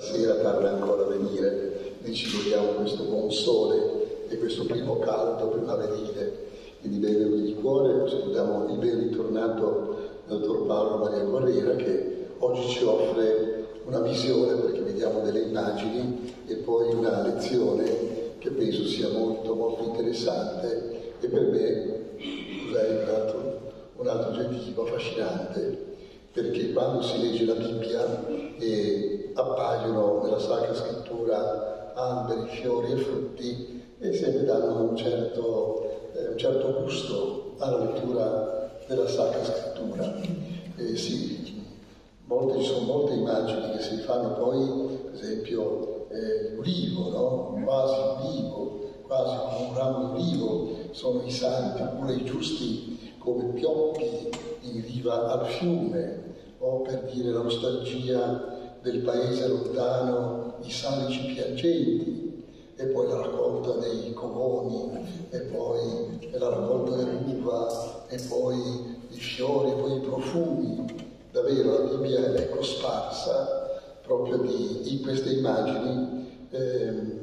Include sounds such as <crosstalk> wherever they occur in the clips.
sera tarda ancora a venire, noi ci godiamo questo buon sole e questo primo caldo primaverile. Quindi bene di cuore, salutiamo il ben ritornato dottor Paolo Maria Corriera che oggi ci offre una visione perché vediamo delle immagini e poi una lezione che penso sia molto molto interessante e per me cos'è un altro, un altro aggettivo affascinante perché quando si legge la Bibbia e appaiono nella Sacra Scrittura alberi, fiori e frutti e sempre danno un certo, eh, un certo gusto alla lettura della Sacra Scrittura. Eh, sì, molte, ci sono molte immagini che si fanno poi, per esempio, eh, l'ulivo, no? quasi ulivo, quasi come un ramo ulivo, sono i santi, oppure i giusti come pioppi in riva al fiume, o per dire la nostalgia del paese lontano, i salici piangenti, e poi la raccolta dei covoni, e poi la raccolta dell'uva, e poi i fiori, e poi i profumi. Davvero la Bibbia è cosparsa proprio di, di queste immagini, ehm,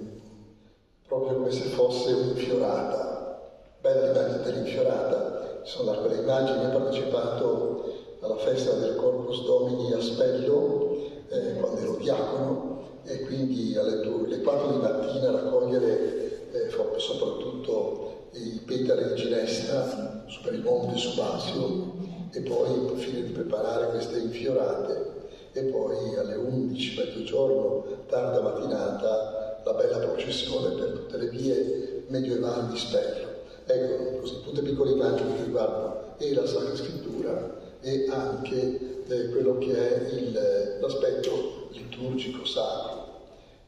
proprio come se fosse un'infiorata, bella immagine dell'infiorata. Sono da quelle immagini, ho partecipato alla festa del Corpus Domini a Spello, eh, quando ero diacono, e quindi alle, alle 4 di mattina raccogliere eh, soprattutto i petali di ginestra per il monte Subasio e poi finire di preparare queste infiorate e poi alle 11, mezzogiorno, tarda mattinata, la bella processione per tutte le vie medievali di Spello. Ecco, così, tutte piccole immagini che riguardano e la Sacra Scrittura e anche eh, quello che è il, l'aspetto liturgico sacro.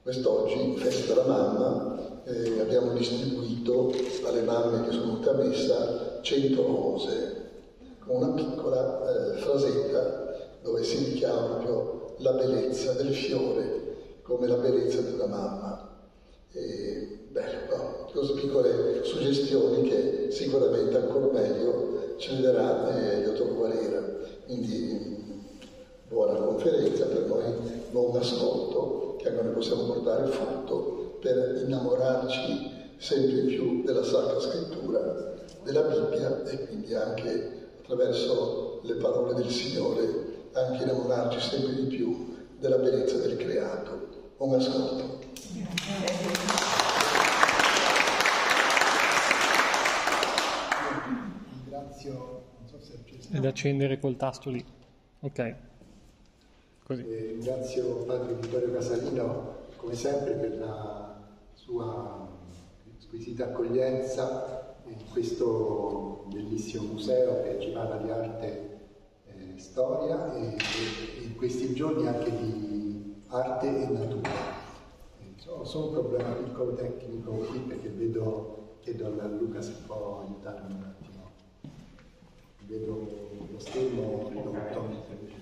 Quest'oggi, festa della mamma, eh, abbiamo distribuito alle mamme che sono venute a messa 100 rose, con una piccola eh, frasetta dove si richiama proprio la bellezza del fiore come la bellezza una mamma. E, bello, no? Cose piccole suggestioni che sicuramente ancora meglio darà eh, dottor Guarera. Quindi buona conferenza per noi, buon ascolto che noi possiamo portare frutto per innamorarci sempre più della Sacra Scrittura, della Bibbia e quindi anche attraverso le parole del Signore anche innamorarci sempre di più della bellezza del creato. Buon ascolto. Ed accendere col tasto lì. Ok. Così. Eh, ringrazio Padre Vittorio Casalino come sempre per la sua squisita accoglienza in questo bellissimo museo che ci parla di arte e storia e, in questi giorni anche di arte e natura. Ho solo un problema piccolo tecnico qui perché vedo, chiedo a Luca se può aiutarmi vedo lo stemmo ridotto. il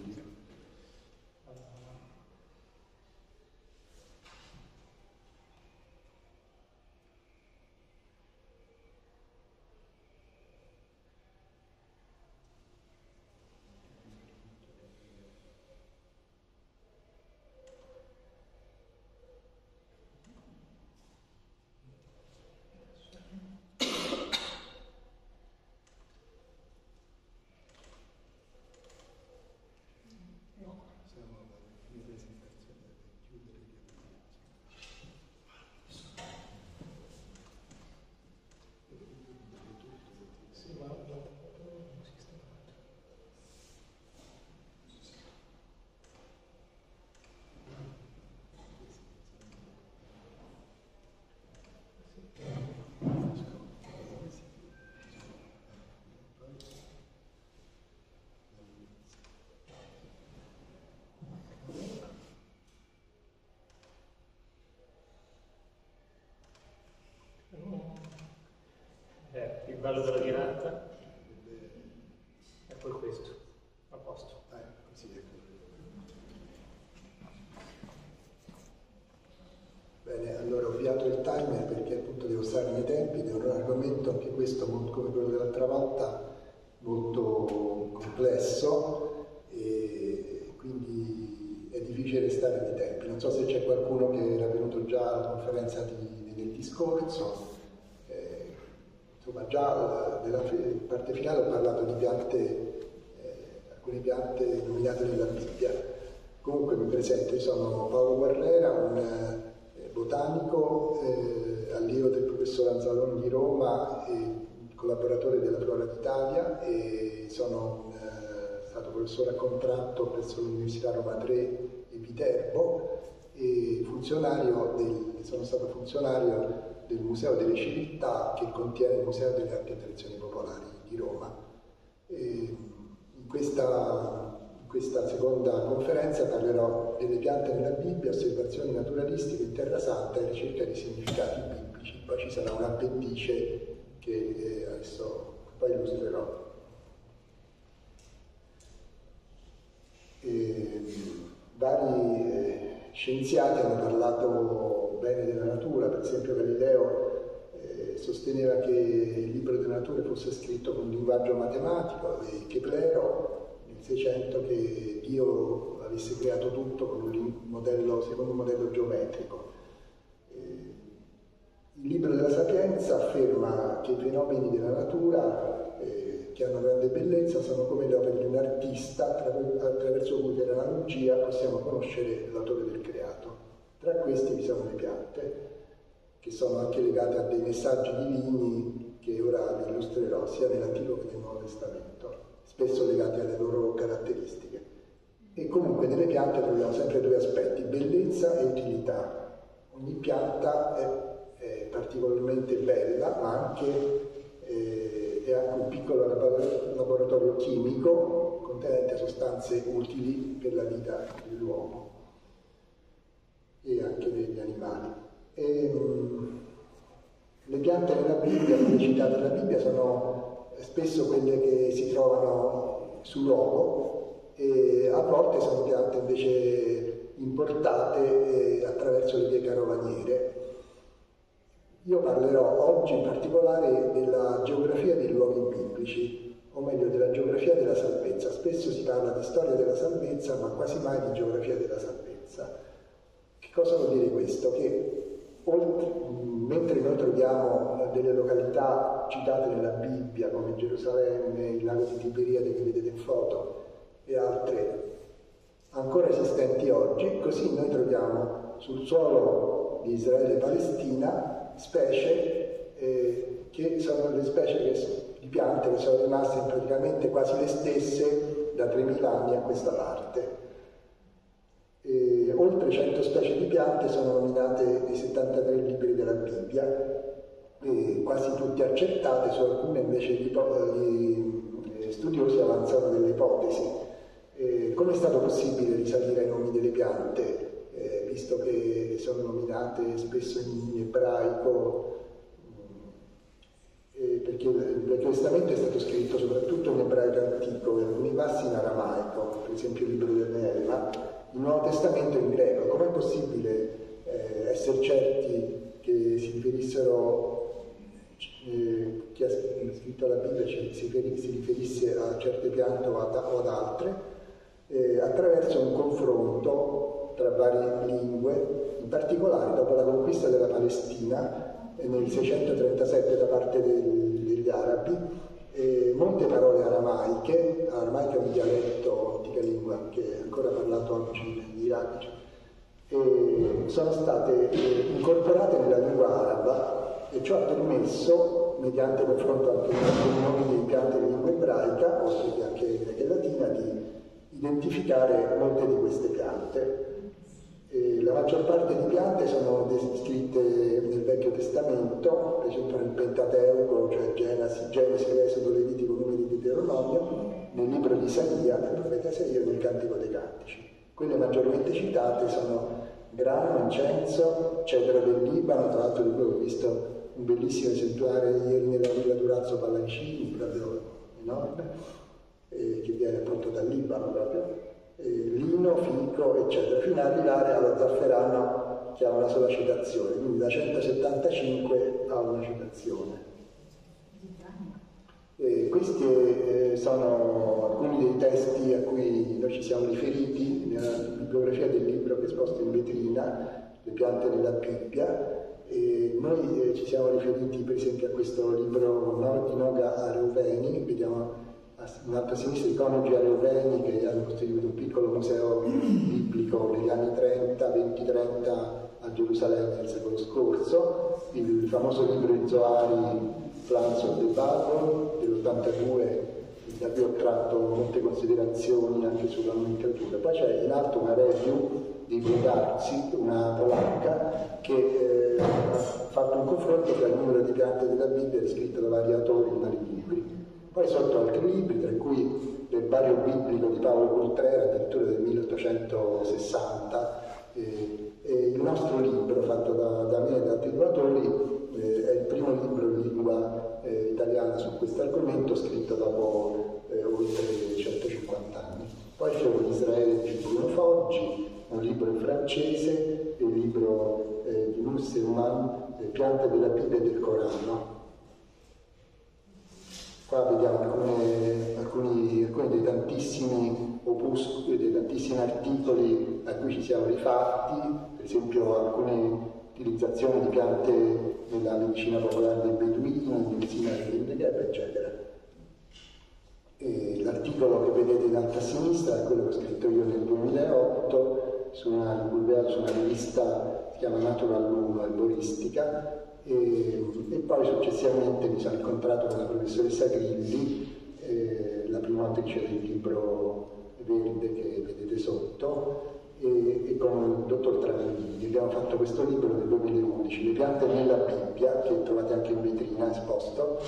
bello della diretta e poi questo, a posto. Ecco. Bene, allora ho avviato il timer perché appunto devo stare nei tempi, è un argomento anche questo, come quello dell'altra volta, molto complesso e quindi è difficile stare nei tempi. non so se c'è qualcuno che era venuto già alla conferenza di venerdì scorso, eh, insomma già nella parte finale ho parlato di piante, eh, alcune piante nominate nella Bibbia. Comunque mi presento, io sono Paolo Guerrera, un eh, botanico eh, allievo del professor Anzalone di Roma e collaboratore della Flora d'Italia e sono eh, stato professore a contratto presso l'Università Roma 3 di Viterbo e del, sono stato funzionario del Museo delle Civiltà che contiene il Museo delle Arti e Tradizioni Popolari di Roma. in, questa, in questa seconda conferenza parlerò delle piante nella Bibbia, osservazioni naturalistiche in Terra Santa e ricerca di significati biblici. Poi ci sarà un appendice che eh, adesso poi illustrerò. E, vari eh, scienziati hanno parlato bene della natura, per esempio Galileo eh, sosteneva che il libro della natura fosse scritto con un linguaggio matematico e Keplero nel 600 che Dio avesse creato tutto con un modello, secondo un modello geometrico. Il libro della Sapienza afferma che i fenomeni della natura eh, che hanno grande bellezza sono come le opere di un artista attraverso cui per analogia possiamo conoscere l'autore del creato. Tra questi vi sono le piante, che sono anche legate a dei messaggi divini che ora vi illustrerò sia nell'Antico che nel Nuovo Testamento, spesso legati alle loro caratteristiche. E comunque nelle piante troviamo sempre due aspetti, bellezza e utilità. Ogni pianta è eh, particolarmente bella, ma anche, eh, è anche un piccolo laboratorio chimico contenente sostanze utili per la vita dell'uomo e anche degli animali. E, mm, le piante nella Bibbia, quelle citate nella Bibbia, sono spesso quelle che si trovano sull'uovo e a volte sono piante invece importate eh, attraverso le vie carovaniere io parlerò oggi in particolare della geografia dei luoghi biblici, o meglio della geografia della salvezza. Spesso si parla di storia della salvezza, ma quasi mai di geografia della salvezza. Cosa vuol dire questo? Che oltre, mentre noi troviamo delle località citate nella Bibbia, come Gerusalemme, il lago di Tiberiade che vedete in foto, e altre ancora esistenti oggi, così noi troviamo sul suolo di Israele e Palestina specie eh, che sono le specie che, di piante che sono rimaste praticamente quasi le stesse da 3.000 anni a questa parte. E oltre 100 specie di piante sono nominate nei 73 libri della Bibbia, quasi tutte accettate, su alcune invece gli, gli studiosi avanzano delle ipotesi. Eh, come è stato possibile risalire ai nomi delle piante? eh, visto che sono nominate spesso in ebraico, eh, perché il Vecchio Testamento è stato scritto soprattutto in ebraico antico e passi in aramaico, per esempio il libro dell'Elma, il Nuovo Testamento in greco. Com'è possibile eh, essere certi che si riferissero, eh, chi ha scritto la Bibbia si, si riferisse a certe piante o ad, o ad altre? Eh, attraverso un confronto tra varie lingue, in particolare dopo la conquista della Palestina eh, nel 637 da parte del, degli arabi, eh, molte parole aramaiche, aramaico è un dialetto, antica lingua che è ancora parlato oggi negli Iraq, eh, sono state eh, incorporate nella lingua araba e ciò ha permesso, mediante confronto anche con i nomi di piante di lingua ebraica, oltre che anche greca e latina, di identificare molte di queste piante. E la maggior parte di piante sono descritte nel Vecchio Testamento, per esempio nel Pentateuco, cioè Genesi, Genesi Esodo, Levitico, Numeri, Deuteronomio, nel libro di Isaia, nel profeta Isaia e nel Cantico dei Cantici. Quelle maggiormente citate sono grano, incenso, cedro del Libano, tra l'altro di cui ho visto un bellissimo esemplare ieri nella villa Durazzo Pallancini, proprio enorme, eh, che viene appunto dal Libano proprio lino, fico, eccetera, fino ad arrivare allo zafferano che ha una sola citazione, quindi da 175 a una citazione. E questi eh, sono alcuni dei testi a cui noi ci siamo riferiti nella bibliografia del libro che è esposto in vetrina, Le piante della Bibbia. E noi eh, ci siamo riferiti per esempio a questo libro di Noga a Reuveni, vediamo a sinistra i coniugi Areoveni che hanno costruito un piccolo museo biblico negli anni 30, 20-30 a Gerusalemme nel secolo scorso, il famoso libro di Zoari Plans of the Bible dell'82 da cui ho tratto molte considerazioni anche sulla nomenclatura. Poi c'è in alto una review di Brodarzi, una polacca, che eh, ha fatto un confronto tra il numero di piante della Bibbia descritte da vari autori in vari libri. Poi sotto altri libri, tra cui l'erbario biblico di Paolo Coltrera, addirittura del 1860, eh, e il nostro libro fatto da, da me e da altri autori eh, è il primo libro in lingua eh, italiana su questo argomento scritto dopo eh, oltre 150 anni. Poi c'è un Israele di Bruno Foggi, un libro in francese, il libro eh, di Musselman, Piante della Bibbia e del Corano, Qua vediamo alcune, alcuni, alcuni, dei tantissimi opuscoli, dei tantissimi articoli a cui ci siamo rifatti, per esempio alcune utilizzazioni di piante nella medicina popolare dei beduini, in medicina del Negev, eccetera. E l'articolo che vedete in alto a sinistra è quello che ho scritto io nel 2008 su una, su una rivista si chiama Natural 1 Arboristica e, e, poi successivamente mi sono incontrato con la professoressa Grilli, eh, la prima autrice del libro verde che vedete sotto, e, e con il dottor Travellini. Abbiamo fatto questo libro nel 2011, Le piante nella Bibbia, che trovate anche in vetrina esposto,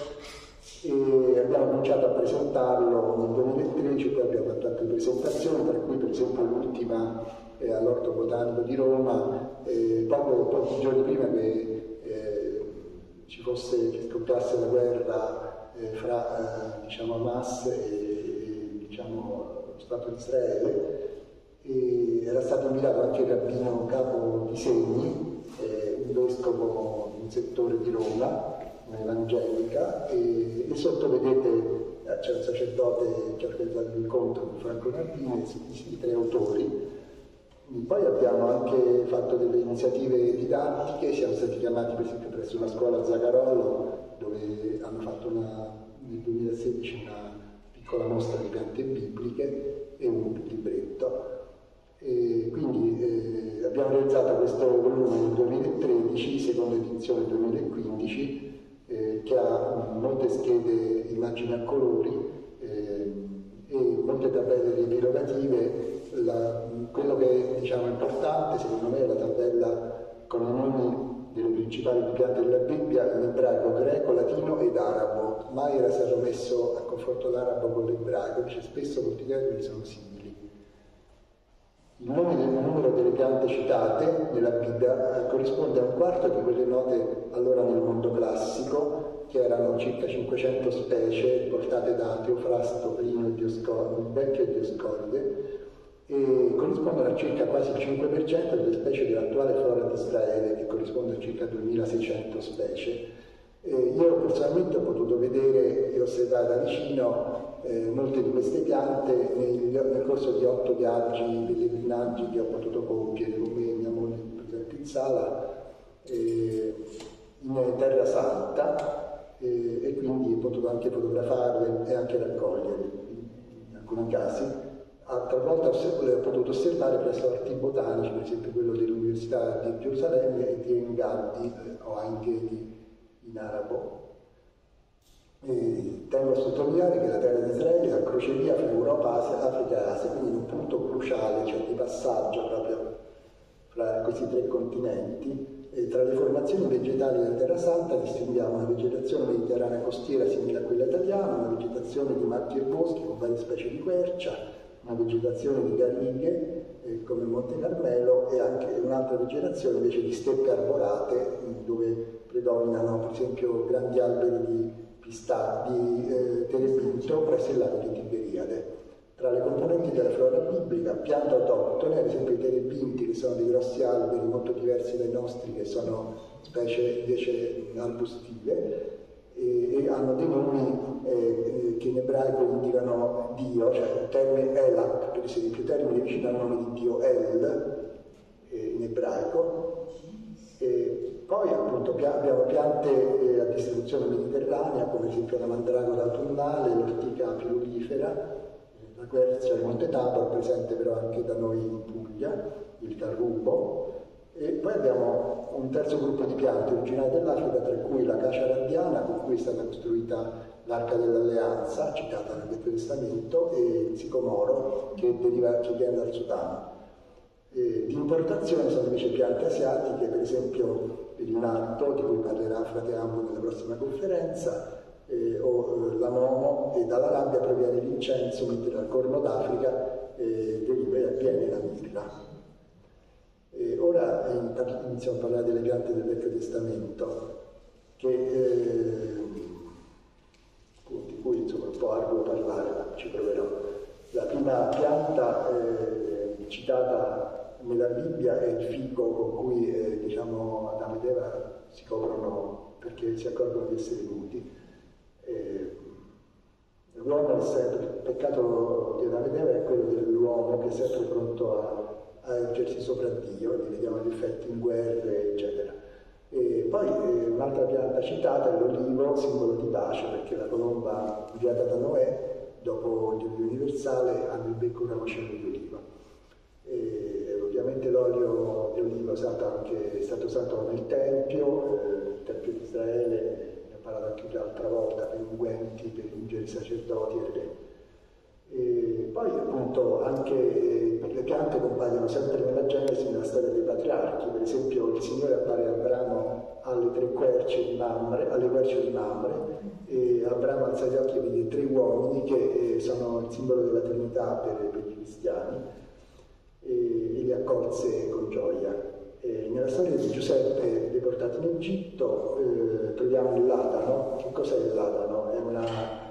e abbiamo cominciato a presentarlo nel 2013, poi abbiamo fatto altre presentazioni, tra cui per esempio l'ultima eh, all'Orto Botanico di Roma, eh, poco, pochi giorni prima che ci fosse, che scoppiasse la guerra eh, fra eh, diciamo, Hamas e, e diciamo, lo Stato di Israele, e era stato invitato anche il rabbino capo di Segni, eh, un vescovo di un settore di Roma, un'evangelica, e, e sotto vedete c'è un sacerdote che ha organizzato l'incontro con Franco Nardini e i tre autori, poi abbiamo anche fatto delle iniziative didattiche, siamo stati chiamati per esempio presso una scuola a Zagarolo dove hanno fatto una, nel 2016 una piccola mostra di piante bibliche e un libretto. E quindi eh, abbiamo realizzato questo volume nel 2013, seconda edizione 2015, eh, che ha molte schede immagini a colori eh, e molte tabelle riepilogative la, quello che è diciamo, importante secondo me è la tabella con i nomi delle principali piante della Bibbia in ebraico, greco, latino ed arabo. Mai era stato messo a confronto l'arabo con l'ebraico, dice spesso molti termini sono simili. Il nome del numero delle piante citate nella Bibbia eh, corrisponde a un quarto di quelle note allora nel mondo classico, che erano circa 500 specie portate da Teofrasto, Plino e Dioscoride, Vecchio e Dioscoride, corrispondono a circa quasi il 5% delle specie dell'attuale flora di Israele, che corrisponde a circa 2600 specie. E io personalmente ho potuto vedere e osservare da vicino eh, molte di queste piante nel, nel, corso di otto viaggi, pellegrinaggi che ho potuto compiere con me e mia moglie presente in eh, in Terra Santa, eh, e quindi ho potuto anche fotografarle e anche raccogliere in alcuni casi talvolta ho potuto osservare presso arti botanici, per esempio quello dell'Università di Gerusalemme e di Engaddi, eh, o anche di, in arabo. E tengo a sottolineare che la terra di Israele è la crocevia fra Europa, Africa e Asia, quindi un punto cruciale, cioè di passaggio proprio fra questi tre continenti. E tra le formazioni vegetali della Terra Santa distinguiamo una vegetazione mediterranea costiera simile a quella italiana, una vegetazione di macchie e boschi con varie specie di quercia, una vegetazione di garighe eh, come Monte Carmelo e anche un'altra vegetazione invece di steppe arborate dove predominano per esempio grandi alberi di di eh, terebinto presso il lago di Tiberiade. Tra le componenti della flora biblica, piante autoctone, ad esempio i terebinti, che sono dei grossi alberi molto diversi dai nostri, che sono specie invece arbustive, e, e hanno dei nomi eh, che in ebraico indicano Dio, cioè il termine Elak, per esempio, termine vicino al nome di Dio El, eh, in ebraico. E poi appunto abbiamo piante eh, a distribuzione mediterranea, come ad esempio la mandragora autunnale, l'ortica pirulifera, eh, la quercia di Monte Tabor, presente però anche da noi in Puglia, il carrubo, e poi abbiamo un terzo gruppo di piante originali dell'Africa, tra cui la cacia randiana, con cui è stata costruita l'arca dell'alleanza, citata nel Vecchio Testamento, e il sicomoro, che, deriva, che viene dal Sudan. Di importazione sono invece piante asiatiche, per esempio il natto, di cui parlerà Frate Ambo nella prossima conferenza, eh, o la momo, e dall'Arabia proviene l'incenso, mentre dal Corno d'Africa eh, deriva, viene la mirra. E ora iniziamo a parlare delle piante del Vecchio Testamento, che, eh, di cui insomma, un po' arduo parlare, ma ci proverò. La prima pianta eh, citata nella Bibbia è il fico con cui eh, diciamo, Adamo ed Eva si coprono perché si accorgono di essere nudi. Eh, l'uomo è il peccato di Adamo ed Eva è quello dell'uomo che è sempre pronto a a sopra Dio, li vediamo gli effetti in guerre, eccetera. E poi eh, un'altra pianta citata è l'olivo, simbolo di pace, perché la colomba inviata da Noè, dopo il diluvio universale, hanno il becco una voce di oliva. E, ovviamente l'olio di stato, anche, è stato usato nel Tempio, eh, il Tempio di Israele, ne ho parlato anche l'altra volta, per unguenti, per ungere i sacerdoti e le e poi appunto anche eh, le piante compaiono sempre nella Genesi, nella storia dei patriarchi, per esempio il Signore appare a Abramo alle tre querce di Mamre, alle querce di Mamre e Abramo alza gli occhi e vede tre uomini che eh, sono il simbolo della Trinità per, per i cristiani e, e, li accolse con gioia. E nella storia di Giuseppe deportato in Egitto eh, troviamo il ladano. Che cos'è il ladano? È una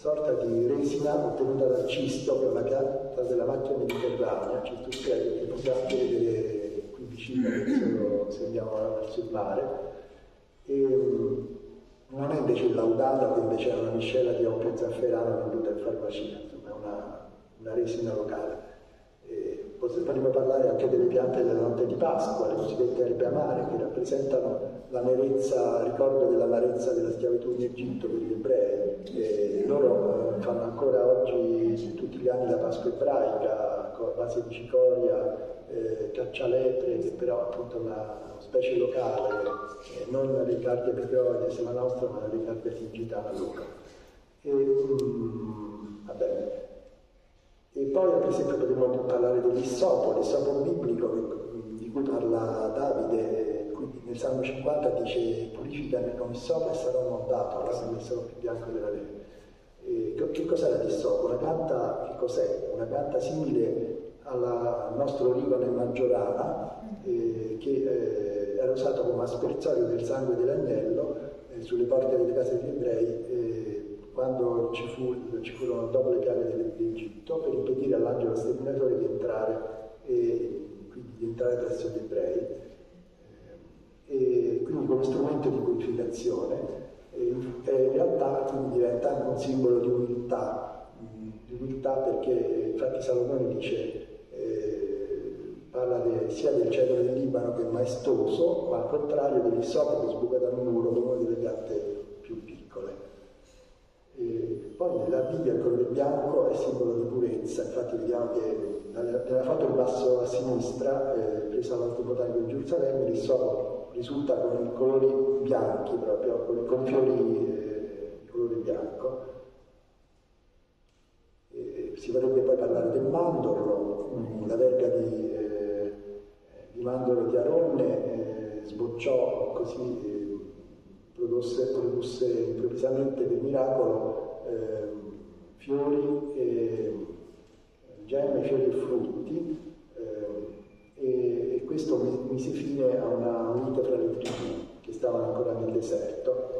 sorta di resina ottenuta dal cisto, che è una pianta della macchia mediterranea, cisto scredo, che possiamo anche vedere qui vicino se andiamo verso il mare. E, um, non è invece il laudano, che invece è una miscela di oppio zafferano venduta in farmacia, insomma è una, una resina locale. E potremmo parlare anche delle piante della notte di Pasqua, le cosiddette erbe amare, che rappresentano l'amarezza, ricordo dell'amarezza della schiavitù in Egitto per gli ebrei. E loro eh, fanno ancora oggi tutti gli anni la Pasqua ebraica, a base di cicoria, eh, caccialepre, che però appunto è una specie locale, eh, non Riccardia peperoide, se la nostra, ma Riccardia tingitana loro. E, mm, vabbè. E poi per esempio potremmo parlare dell'issopo, l'issopo biblico che, di cui parla Davide quindi nel Salmo 50 dice purificami con il sopra e sarò allora quindi sarò più bianco della neve. E che cos'è la dissopo? Una pianta, che cos'è? Una pianta simile alla, al nostro in maggiorana, eh, che eh, era usato come aspersorio del sangue dell'agnello eh, sulle porte delle case degli ebrei eh, quando ci, fu, ci, furono dopo le piaghe d'Egitto per impedire all'angelo sterminatore di entrare, quindi di entrare presso gli ebrei. E quindi come strumento di purificazione e in realtà quindi diventa anche un simbolo di umiltà, di umiltà perché infatti Salomone dice eh, parla de, sia del cedro del Libano che è maestoso, ma al contrario dell'issopo che sbuca dal muro come una delle piante più piccole. E poi nella Bibbia il colore bianco è simbolo di purezza, infatti vediamo che nella foto in basso a sinistra, eh, presa dall'Alto Botanico di Gerusalemme, l'issopo risulta con i colori bianchi proprio, con, con fiori eh, di colore bianco. E si potrebbe poi parlare del mandorlo, mm, la verga di, eh, di mandorlo di Aronne eh, sbocciò così, eh, produsse, produsse improvvisamente per miracolo ehm, fiori, e, gemme, fiori e frutti ehm, e, e questo mise fine a una unità tra le tribù che stavano ancora nel deserto.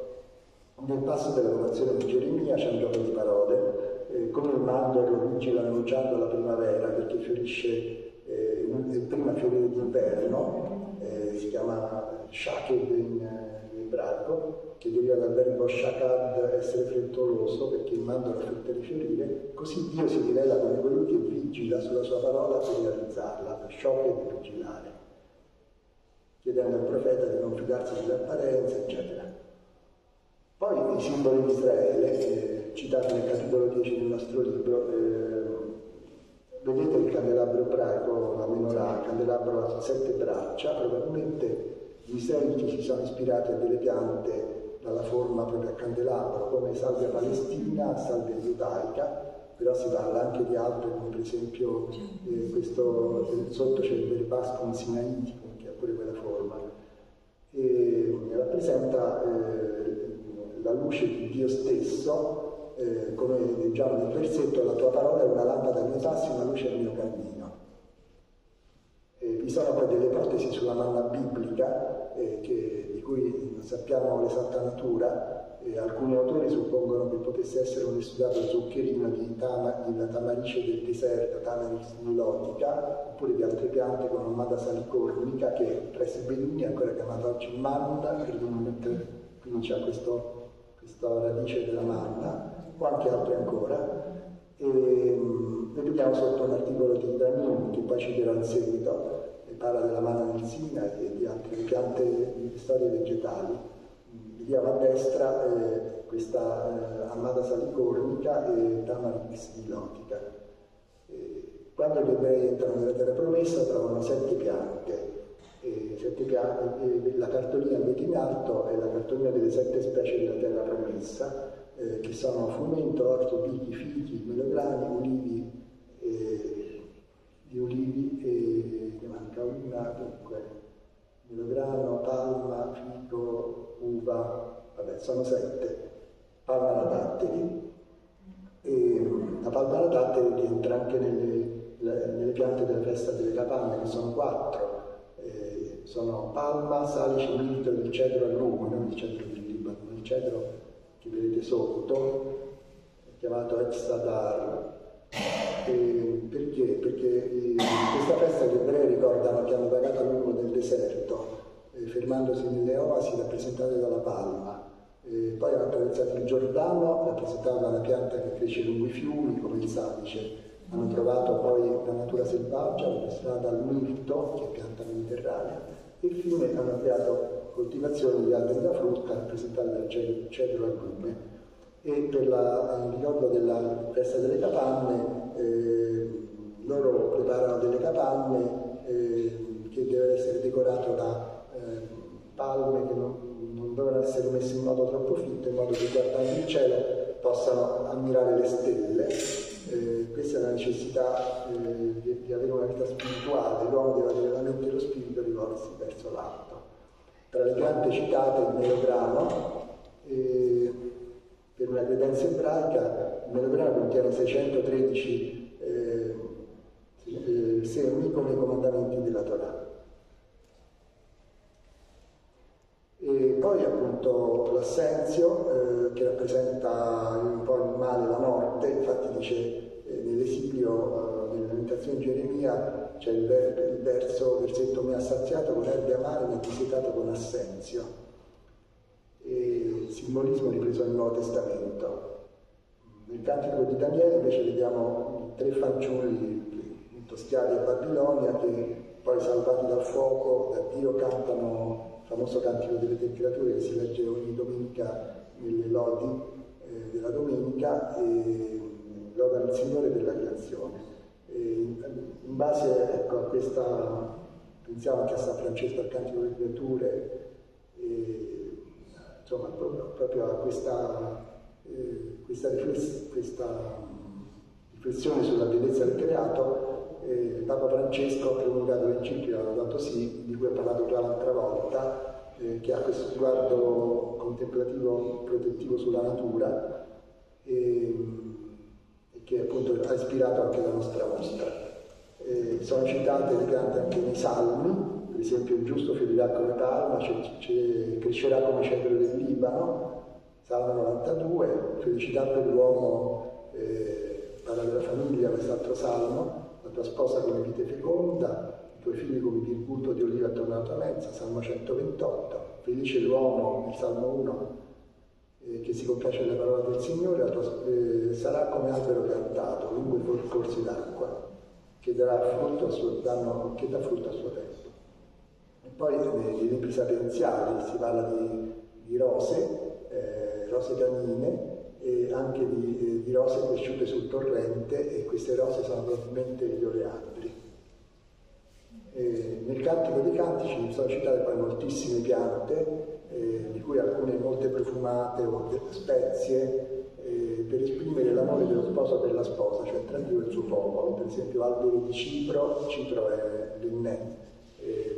Nel passo della vocazione di Geremia c'è un gioco di parole, eh, come il mandorlo vigila annunciando la primavera perché fiorisce eh, prima fiorire d'inverno, eh, si chiama Shaked in, in ebraico, ebraico, che deriva dal verbo shakad, essere frettoloso, perché il mandorlo frutta di fiorire, così Dio si rivela come colui che vigila sulla sua parola per realizzarla, sciopero e vigilare, chiedendo al profeta di non fidarsi delle apparenze, eccetera. Poi i simboli di Israele, eh, citati nel capitolo 10 del nostro libro, eh, vedete il candelabro ebraico, la menorah, il candelabro a sette braccia, probabilmente gli israeliti si sono ispirati a delle piante dalla forma proprio a candelabro, come salvia palestina, salvia giudaica, però si parla anche di altre, come per esempio eh, questo, sotto c'è il verbascum sinaitico, che ha pure quella forma, e rappresenta eh, la luce di Dio stesso eh, come leggiamo nel versetto, la tua parola è una lampada ai miei passi, una luce al mio cammino. Eh, vi sono poi delle ipotesi sulla manna biblica eh, che, di cui sappiamo l'esatta natura, alcuni autori suppongono che potesse essere un estudiato zuccherino di, tama, di tamarice del deserto, tamaris nilotica, oppure di altre piante come Amada salicornica, che presso i Beduini è ancora chiamata oggi manna, quindi c'è questo, questa radice della manna, o anche altre ancora. E, um, vediamo sotto un articolo di Daniel che poi citerò in seguito, e parla della mana del Sina e di altre piante di storie vegetali. Vediamo a destra eh, questa eh, Amada salicornica e Tamarix nilotica. quando gli ebrei entrano nella terra promessa trovano sette piante, e sette piante la cartolina invece in alto è la cartolina delle sette specie della terra promessa eh, che sono frumento, orto, picchi, fichi, melograni, ulivi, eh, di ulivi e una, dunque, melograno, palma, fico, uva, vabbè, sono sette, palma da datteri. E la palma da datteri rientra anche nelle, le, nelle, piante della festa delle capanne, che sono quattro. Eh, sono palma, salice, milito, il cedro al lume, non il cedro del Libano, il cedro che vedete sotto, chiamato Extadar. Perché? Perché in questa festa gli ebrei ricordano che hanno vagato lungo nel deserto, eh, fermandosi nelle oasi rappresentate dalla palma. E poi hanno attraversato il Giordano, rappresentato da una pianta che cresce lungo i fiumi, come il salice. Hanno trovato poi la natura selvaggia, rappresentata dal mirto, che è pianta mediterranea, e infine hanno creato coltivazione di alberi da frutta rappresentati dal cedro al lume e per la, il ricordo della festa delle capanne eh, loro preparano delle capanne eh, che devono essere decorate da eh, palme che non, non, devono essere messe in modo troppo fitto in modo che guardando il cielo possano ammirare le stelle. Eh, questa è la necessità eh, di, di, avere una vita spirituale l'uomo deve avere la mente e lo spirito rivolti verso l'alto. Tra le piante citate il melograno, eh, una credenza ebraica, il melograno contiene 613 eh, eh, semi come comandamenti della Torah. E poi appunto l'assenzio eh, che rappresenta un po' il male, la morte, infatti dice eh, nell'esilio, eh, nella meditazione di Geremia, c'è il, ver- il verso, versetto mi ha saziato con erbe amare, mi ha disetato con assenzio. Simbolismo ripreso nel Nuovo Testamento. Nel cantico di Daniele invece vediamo tre fanciulli, schiavi a Babilonia, che poi salvati dal fuoco da Dio cantano il famoso cantico delle temperature che si legge ogni domenica nelle lodi eh, della domenica e lodano il Signore per la creazione. E in base ecco, a questa, pensiamo anche a San Francesco al Cantico delle Creature, e, insomma proprio, proprio a questa, eh, questa, questa, riflessione sulla bellezza del creato, eh, Papa Francesco ha promulgato l'enciclica Laudato Si, di cui ho parlato già l'altra volta, eh, che ha questo sguardo contemplativo protettivo sulla natura. E, che appunto ha ispirato anche la nostra mostra. Eh, sono citate le piante anche nei salmi, esempio il giusto fiorirà come palma, crescerà come cedro del Libano, Salmo 92, felicità per l'uomo, eh, parla della famiglia, quest'altro salmo, la tua sposa come vite feconda, i tuoi figli come il culto di oliva attorno alla tua mensa, Salmo 128, felice l'uomo, il Salmo 1, eh, che si compiace delle parole del Signore, tua, eh, sarà come albero piantato lungo i corsi d'acqua, che darà frutto a suo, danno, che dà frutto a suo tempo. Poi nei libri sapienziali si parla di, di rose, eh, rose canine, e anche di, eh, di, rose cresciute sul torrente e queste rose sono probabilmente gli oleandri. E nel Cantico dei Cantici sono citate poi moltissime piante, eh, di cui alcune molte profumate o spezie, eh, per esprimere l'amore dello sposo per la sposa, cioè tra Dio e il suo popolo. Per esempio albero di cipro, cipro è eh,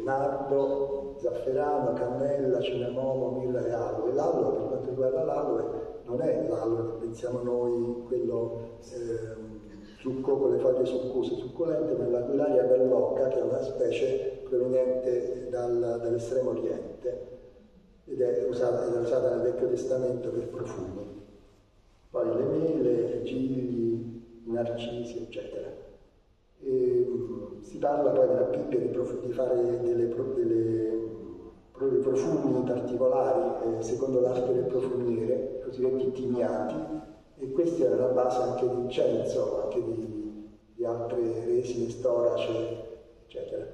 nardo, zafferano, cannella, cinnamomo, mirra e aloe. L'aloe, per quanto riguarda l'aloe, non è l'aloe che pensiamo noi, quello eh, succo con le foglie succose, succolente, ma l'aquilaria bellocca, che è una specie proveniente dal, dall'estremo oriente ed è usata, era usata nel Vecchio Testamento per profumi. Poi le mele, i gigli, i narcisi, eccetera. E, si parla poi della Bibbia di, prof, di fare delle, delle, dei profumi particolari eh, secondo l'arte del profumiere, cosiddetti timiati, e questa era la base anche di incenso, anche di, di altre resine, storace, eccetera.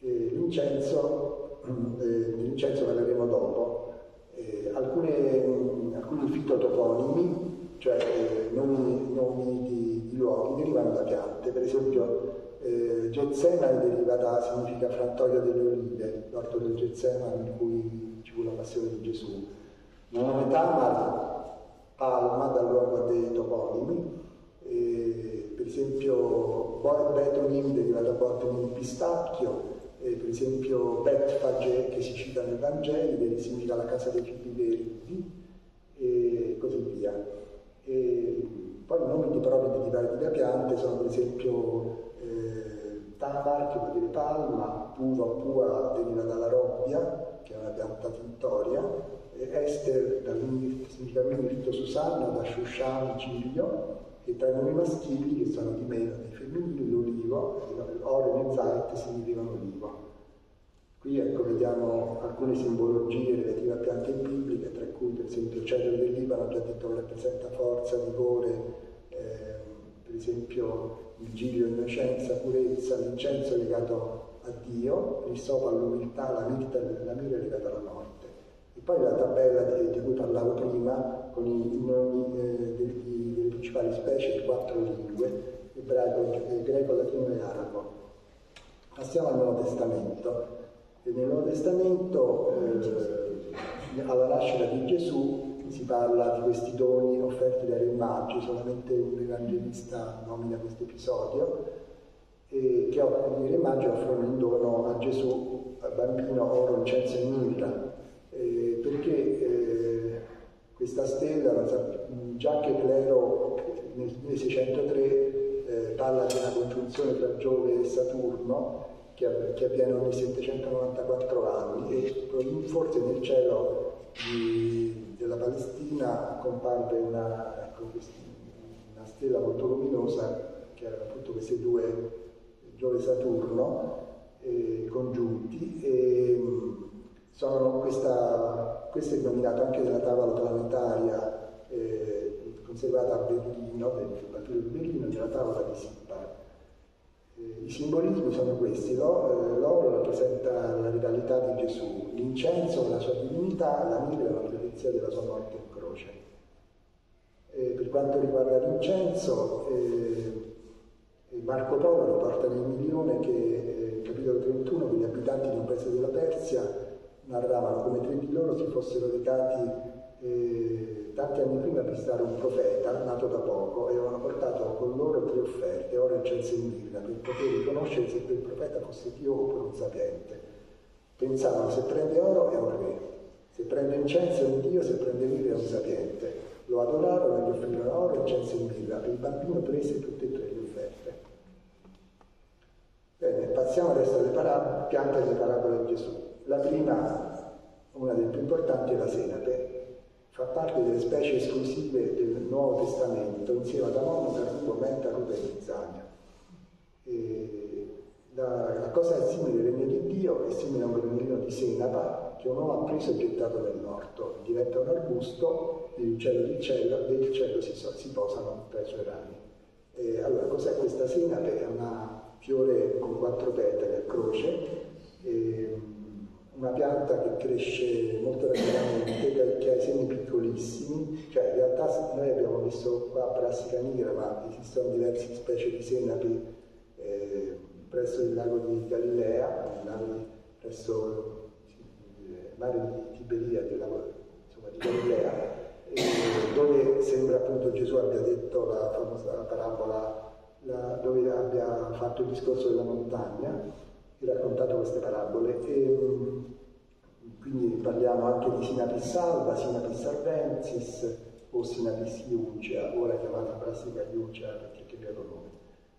E l'incenso, <clears throat> eh, l'incenso parleremo dopo, eh, alcune, alcuni fitotoponimi, cioè eh, nomi, nomi di, di, luoghi, derivano da piante, per esempio eh, Getsemani deriva da, significa frantoio delle olive, l'orto del Getsemani in cui ci fu la passione di Gesù. Il nome Tamar Palma dal luogo dei toponimi, e, per esempio Betonim deriva da Betonim pistacchio, e, per esempio Betfage che si cita nei Vangeli, significa la casa dei figli verdi, e così via. E poi i nomi di parole derivati da piante sono per esempio eh, Tamar, che vuol dire palma, Puva, Pua deriva dalla robbia, che è una pianta tintoria, Esther dal significa rito Susanna, da Shushan Giglio, e tra i nomi maschili, che sono di meno, dei femminili, l'olivo, Oren e Zait significano olivo. Qui ecco, vediamo alcune simbologie relative a piante bibliche, tra cui per esempio il cedro del Libano, già detto che rappresenta forza, vigore, eh, per esempio il giglio innocenza, purezza, l'incenso legato a Dio, il sopa all'umiltà, la mirta, la mira legata alla morte. E poi la tabella di, di cui parlavo prima, con i, i nomi eh, delle, delle, principali specie di quattro lingue, ebraico, eh, greco, latino e arabo. Passiamo al Nuovo Testamento. E nel Nuovo Testamento, eh, alla nascita di Gesù, si parla di questi doni offerti dai re solamente un evangelista nomina questo episodio, e che i re magi offrono in dono a Gesù, al bambino, oro, incenso e mirra eh, perché eh, questa stella, già che Clero nel 1603 eh, parla di una congiunzione tra Giove e Saturno che, che avviene ogni 794 anni e forse nel cielo di, della Palestina comparve una, ecco, una stella molto luminosa che erano appunto questi due Giove Saturno eh, congiunti e, sono questa, questo è nominato anche nella tavola planetaria eh, conservata a Berlino, nel Laboratorio di Berlino, nella tavola di Sipar. Eh, I simbolismi sono questi, eh, l'oro rappresenta la rivalità di Gesù, l'incenso la sua divinità, la mira la profezia della sua morte in croce. Eh, per quanto riguarda l'incenso, eh, Marco Polo riporta nel milione che, eh, capitolo 31, che gli abitanti di un paese della Persia narravano come tre di loro si fossero recati eh, tanti anni prima a visitare un profeta nato da poco e avevano portato con loro tre offerte, oro, incenso e mirra, per poter riconoscere se quel profeta fosse Dio oppure un sapiente. Pensavano se prende oro è un re, se prende incenso è un Dio, se prende mirra un sapiente. Lo adorarono e gli offrirono oro, incenso e mirra. Il bambino prese tutte e tre le offerte. Bene, passiamo adesso alle parab- piante delle parabole di Gesù. La prima, una delle più importanti, è la senape, fa parte delle specie esclusive del Nuovo Testamento, insieme ad amono, carrubo, menta, rupe e mezzania. La, la cosa è simile al regno di Dio è simile a un granellino di senapa preso e gettato nell'orto. Diventa un arbusto, il cielo del cielo, del cielo si, si posano tra i suoi rami. E allora, cos'è questa senape? È una fiore con quattro petali a croce, una pianta che cresce molto rapidamente, che ha i semi piccolissimi, cioè in realtà noi abbiamo visto qua Brassica nigra, ma esistono diverse specie di senapi eh, presso il lago di Galilea, presso mare di Tiberiade, insomma di Galilea, eh, dove sembra appunto Gesù abbia detto la famosa parabola, la, dove abbia fatto il discorso della montagna e raccontato queste parabole. E, quindi parliamo anche di Sinapis salva, Sinapis arvensis o Sinapis iucea, ora chiamata Brassica iucea perché è il nome.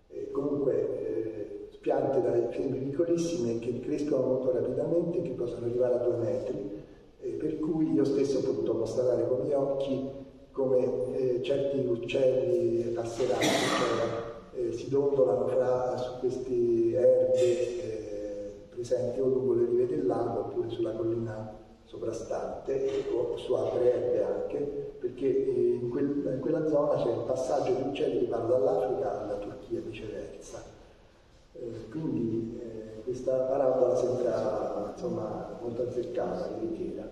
E comunque eh, piante dai fiori piccolissime che crescono molto rapidamente, che possono arrivare a due metri, eh, per cui io stesso ho potuto constatare con i miei occhi come eh, certi uccelli passerati cioè, si dondolano fra, su queste erbe eh, presenti o lungo le rive del lago oppure sulla collina soprastante o su altre erbe anche, perché eh, in, quel, in quella zona c'è il passaggio di uccelli che vanno dall'Africa alla Turchia e viceversa. Eh, quindi eh, questa parabola sembra insomma, molto azzeccata, veritiera.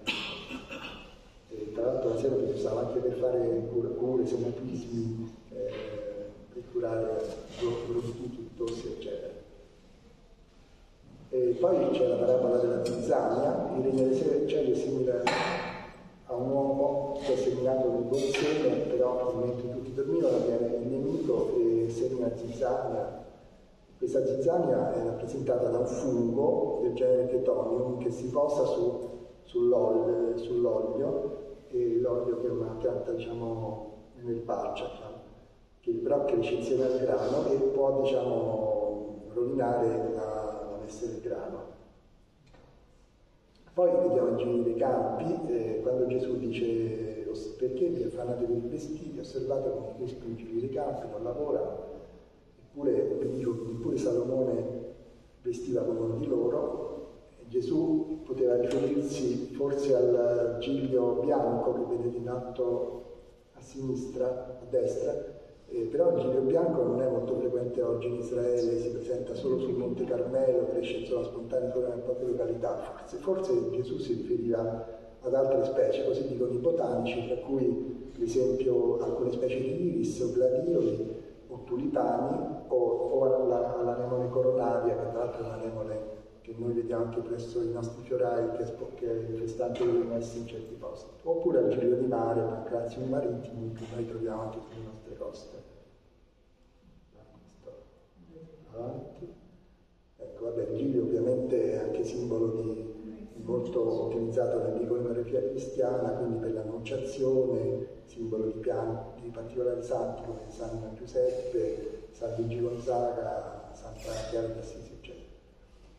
E, tra l'altro la sera usava anche per fare cure, senatismi, eh, per curare bronchiti, tossi, eccetera. E poi c'è la parabola della zizzania, il regno dei cieli è simile a un uomo che è seminato nel buon seme, però mentre tutti dormivano viene il nemico e semina zizzania. Questa zizzania è rappresentata da un fungo del genere Ketonium che si posa su, sull'olio, sull'olio, e l'olio che è una pianta diciamo nell'erbaccia, diciamo, che però cresce insieme al grano e può diciamo, rovinare la messe del grano. Poi vediamo il giro dei campi, eh, quando Gesù dice perché vi affannate per i vestiti, osservate come crescono i giri dei campi, non lavorano, eppure, eppure Salomone vestiva come uno di loro, Gesù poteva riferirsi forse al giglio bianco che vedete in alto a sinistra, a destra, eh, però il giglio bianco non è molto frequente oggi in Israele, si presenta solo sul Monte Carmelo, cresce solo spontanea solo in poche località. Forse, forse Gesù si riferiva ad altre specie, così dicono i botanici, tra cui per esempio alcune specie di iris o gladioli o tulipani o, o alla, all'anemone coronaria, che tra l'altro è un'anemone che noi vediamo anche presso i nostri fiorai, che, che è infestante messe in certi posti, oppure al giglio di mare, pancrazioni marittimi, che noi troviamo anche sulle nostre coste. Avanti. Ecco, vabbè, il giglio ovviamente è anche simbolo di, molto utilizzato nell'iconografia cristiana, quindi per l'annunciazione, simbolo di, di particolari santi come San Giuseppe, San Luigi Gonzaga, Santa Chiara d'Assisi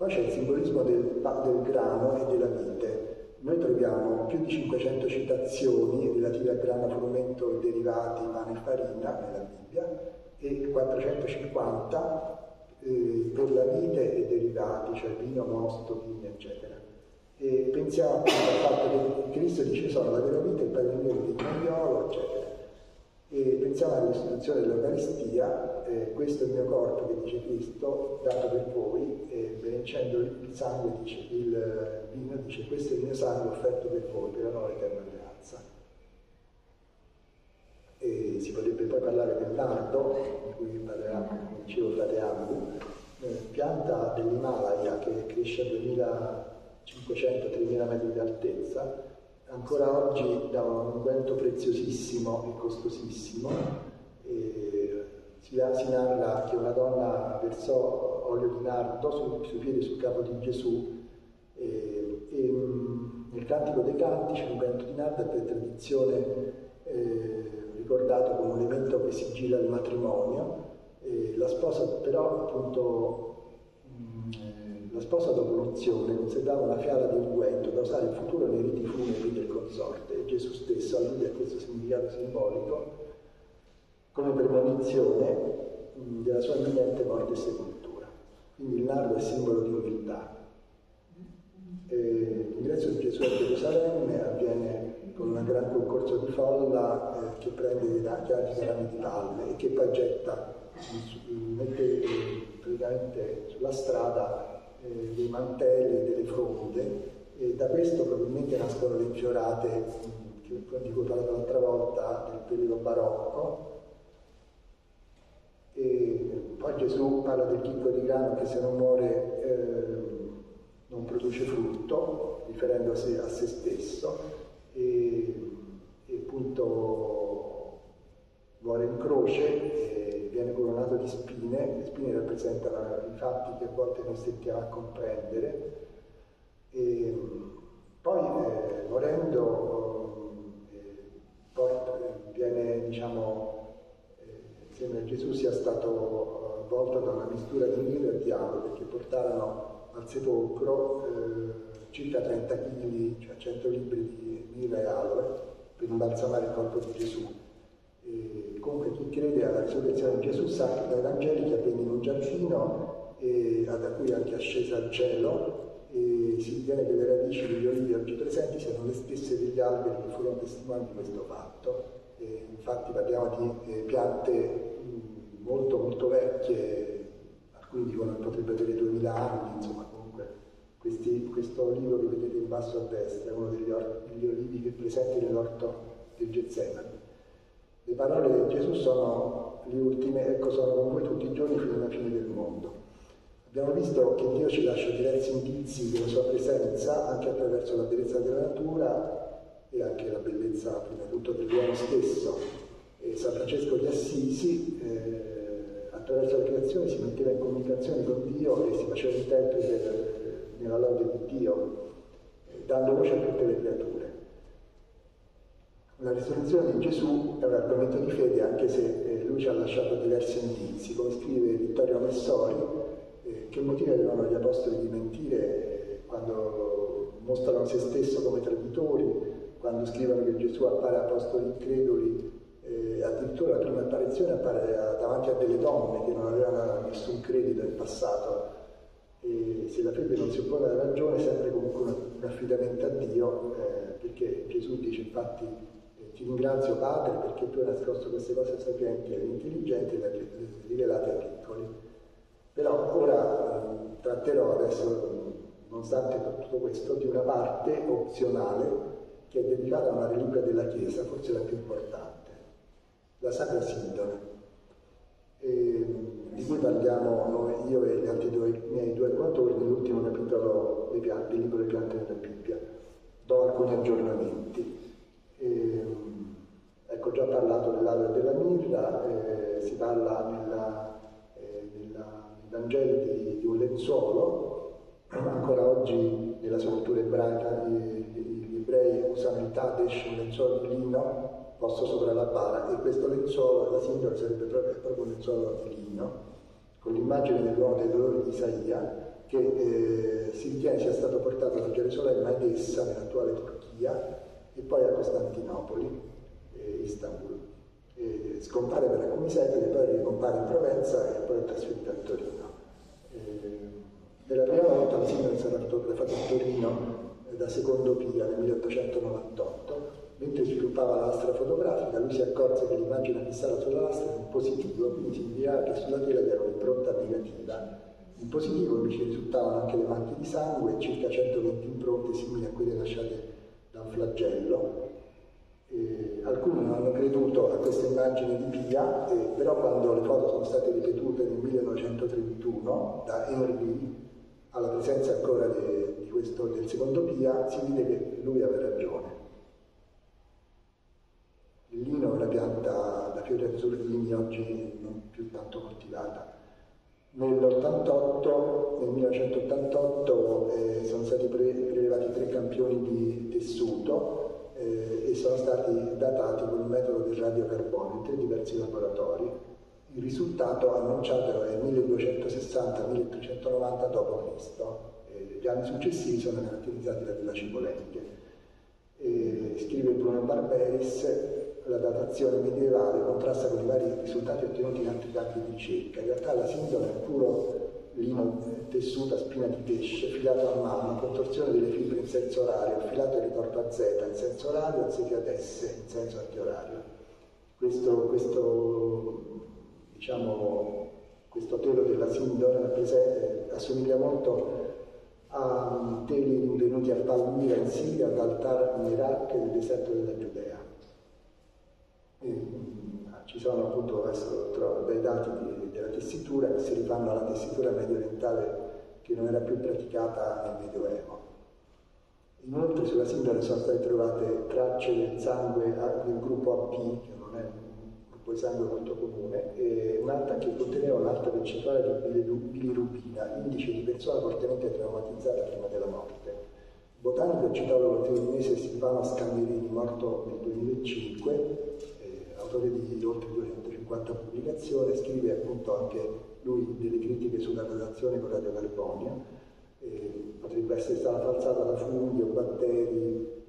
poi c'è il simbolismo del, del grano e della vite. Noi troviamo più di 500 citazioni relative al grano, frumento e derivati, pane e farina nella Bibbia e 450 eh, per la vite e derivati, cioè vino, mosto, vino, eccetera. E pensiamo al fatto che Cristo dice sono la vera vita, il padre mio il vignaiolo, eccetera. E pensiamo all'istituzione dell'Eucaristia, eh, questo è il mio corpo che dice Cristo, dato per voi, e beneficendo il sangue, dice, il vino dice questo è il mio sangue offerto per voi, per la nuova eterna alleanza. E si potrebbe poi parlare del nardo, di cui parlerà, come dicevo, frate Ambu, eh, pianta dell'Himalaya che cresce a 2500-3000 metri di altezza, ancora oggi da un unguento preziosissimo e costosissimo. E si, si, narra che una donna versò olio di nardo su, sui piedi sul capo di Gesù e, e nel Cantico dei Cantici l'unguento di nardo è per tradizione eh, ricordato come un elemento che si gira al matrimonio. E la sposa però appunto sposa dopo l'unzione conservava una fiala di unguento da usare in futuro nei riti funebri del consorte e Gesù stesso allude a questo significato simbolico come premonizione della sua imminente morte e sepoltura. quindi il nardo è simbolo di umiltà. l'ingresso di Gesù a Gerusalemme avviene con un gran concorso di folla eh, che prende dei chiari rami di palle e che poi getta, mette praticamente sulla strada eh, dei mantelli delle fronde e da questo probabilmente nascono le fiorate di cui ho parlato l'altra volta del periodo barocco. E poi Gesù parla del chicco di grano che se non muore eh, non produce frutto, riferendosi a se stesso, e, e appunto muore in croce e viene coronato di spine, le spine rappresentano i fatti che a volte non sentiamo a comprendere, e poi eh, morendo eh, poi viene diciamo sembra che Gesù sia stato avvolto da una mistura di mirra e diavolo perché portarono al sepolcro eh, circa 30 kg, cioè 100 libri di mirra e aloe per imbalsamare il corpo di Gesù. E comunque chi crede alla risurrezione di Gesù sa che dai Vangeli che avvenne in un giardino e, da cui anche ascesa al cielo e si ritiene che le radici degli olivi oggi presenti siano le stesse degli alberi che furono testimoni di questo fatto. E infatti parliamo di eh, piante molto molto vecchie, alcuni dicono che potrebbe avere 2000 anni, insomma comunque questi, questo olivo che vedete in basso a destra è uno degli, or- degli olivi che è presenti nell'orto del Getsemani. Le parole di Gesù sono le ultime, ecco sono con voi tutti i giorni fino alla fine del mondo. Abbiamo visto che Dio ci lascia diversi indizi della sua presenza anche attraverso la bellezza della natura e anche la bellezza prima di tutto dell'uomo stesso. E San Francesco di Assisi eh, attraverso la creazione si metteva in comunicazione con Dio e si faceva interprete nella lode di Dio, eh, dando voce a tutte le creature. La risurrezione di Gesù è un argomento di fede anche se eh, lui ci ha lasciato diversi indizi, come scrive Vittorio Messori, eh, che motivi avevano gli apostoli di mentire quando mostrano se stesso come traditori, quando scrivono che Gesù appare a apostoli increduli eh, addirittura la prima apparizione appare davanti a delle donne che non avevano nessun credito in passato. E se la fede non si oppone alla ragione, sempre comunque un, affidamento a Dio, eh, perché Gesù dice infatti eh, ti ringrazio Padre perché tu hai nascosto queste cose sapienti e intelligenti e le hai rivelate ai piccoli. Però ora eh, tratterò adesso, nonostante tutto questo, di una parte opzionale che è dedicata a una reliquia della Chiesa, forse la più importante la Sacra Sindone, di cui parliamo noi, io e gli altri due, miei due coautori nell'ultimo capitolo del libro delle piante nella Bibbia. Do alcuni aggiornamenti. E, ecco, già parlato dell'albero della mirra, eh, si parla nella, eh, nella, nei di, di, un lenzuolo, ancora oggi nella sepoltura ebraica gli, gli ebrei usano il Tadesh, un lenzuolo di lino, posto sopra la bara e questo lenzuolo, la sindrome sarebbe proprio, proprio un lenzuolo di lino, con l'immagine dell'uomo dei dolori di Isaia, che eh, si ritiene sia stato portato da Gerusalemme ad Essa, nell'attuale Turchia, e poi a Costantinopoli, eh, Istanbul. E scompare per alcuni secoli, poi ricompare in Provenza e poi è trasferito a Torino. Per la prima volta la sindrome sarà fotografata a Torino eh, da Secondo Pia nel 1898 Mentre sviluppava la lastra fotografica, lui si accorse che l'immagine fissata sulla lastra era in positivo, quindi significava che sulla tela vi era un'impronta negativa. In positivo invece risultavano anche le macchie di sangue e circa 120 impronte simili a quelle lasciate da un flagello. E alcuni non hanno creduto a questa immagine di Pia, eh, però quando le foto sono state ripetute nel 1931 da Henry, alla presenza ancora de, questo, del secondo Pia, si vide che lui aveva ragione. Il lino è una pianta da fiori azzurrini oggi non più tanto coltivata. Nell'88, nel 1988 eh, sono stati pre- prelevati tre campioni di tessuto eh, e sono stati datati con il metodo del radiocarbonio in tre diversi laboratori. Il risultato annunciato è 1260-1390 d.C. Gli anni successivi sono caratterizzati da della cipolenche. scrive Bruno Barberis la datazione medievale contrasta con i vari risultati ottenuti in altri campi di ricerca. In realtà la sindone è puro lino tessuto a spina di pesce, filato a mano, contorsione delle fibre in senso orario, filato e ritorto a Z in senso orario, anziché ad S in senso antiorario. Questo, questo, diciamo, questo telo della Sindor assomiglia molto a teli rinvenuti a Palmira in Siria, ad Altar in Iraq e nel deserto della Giudea. E, ci sono appunto adesso trovo dei dati di, tessitura si rifanno alla tessitura medio orientale che non era più praticata nel Medioevo. Inoltre sulla sindone sono state trovate tracce del sangue del gruppo AB, che non è un gruppo di sangue molto comune, e un'altra che conteneva un'alta percentuale di bilirubina, indice di persona fortemente traumatizzata prima della morte. Botanico e citologo torinese Silvano Scammerini, morto nel 2005, autore di oltre 250 pubblicazioni, scrive appunto anche lui delle critiche sulla datazione con radiocarbonio, eh, potrebbe essere stata falsata da funghi o batteri,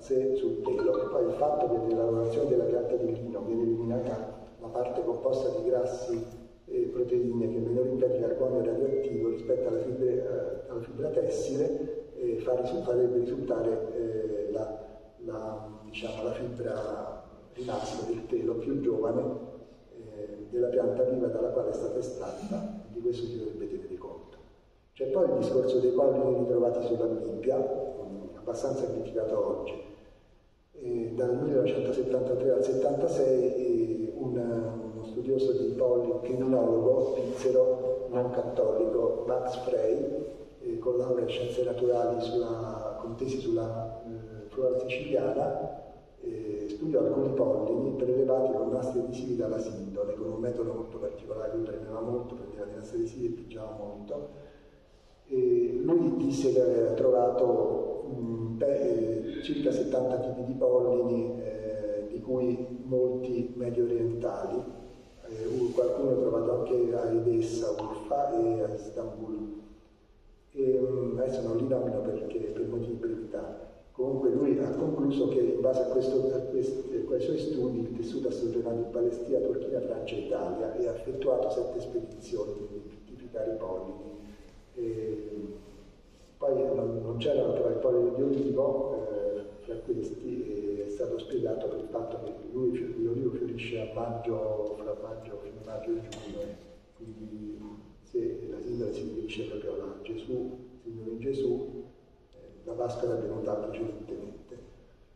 sul, sul telo, e poi il fatto che nella lavorazione della pianta di lino viene eliminata la parte composta di grassi e proteine che è meno ricca di carbonio radioattivo rispetto alla, fibre, eh, alla fibra tessile, eh, fa, farebbe risultare eh, la, la, diciamo, la fibra rimasta del telo più giovane eh, della pianta viva dalla quale è stata estratta, di questo si dovrebbe tenere conto. C'è poi il discorso dei pollini ritrovati sulla Bibbia, abbastanza criticato oggi. E dal 1973 al 1976 un, uno studioso di pollini, criminologo svizzero, non cattolico, Max Frey, eh, con laurea in scienze naturali sulla, con tesi sulla eh, flora siciliana, eh, studiò alcuni pollini prelevati con nastri adesivi dalla sindone, con un metodo molto particolare, lui prendeva molto, prendeva dei nastri adesivi e pigiava molto. E lui disse di aver trovato mh, beh, circa 70 tipi di pollini, eh, di cui molti medio orientali, eh, qualcuno trovato anche a Edessa, Urfa e a Istanbul. E, mh, adesso non li nomino perché, per motivi di brevità. Comunque lui ha concluso che in base a, questo, a, questi, a suoi studi il tessuto ha soggiornato in Palestina, Turchia, Francia e Italia e ha effettuato sette spedizioni per identificare i pollini. E poi non, non c'erano però i pollini di olivo eh, fra questi è stato spiegato per il fatto che lui, l'olivo fiorisce a maggio, fra maggio, maggio e giugno, quindi se la sindrome si riferisce proprio a Gesù, Signore Gesù, la Pasqua era venuta precedentemente.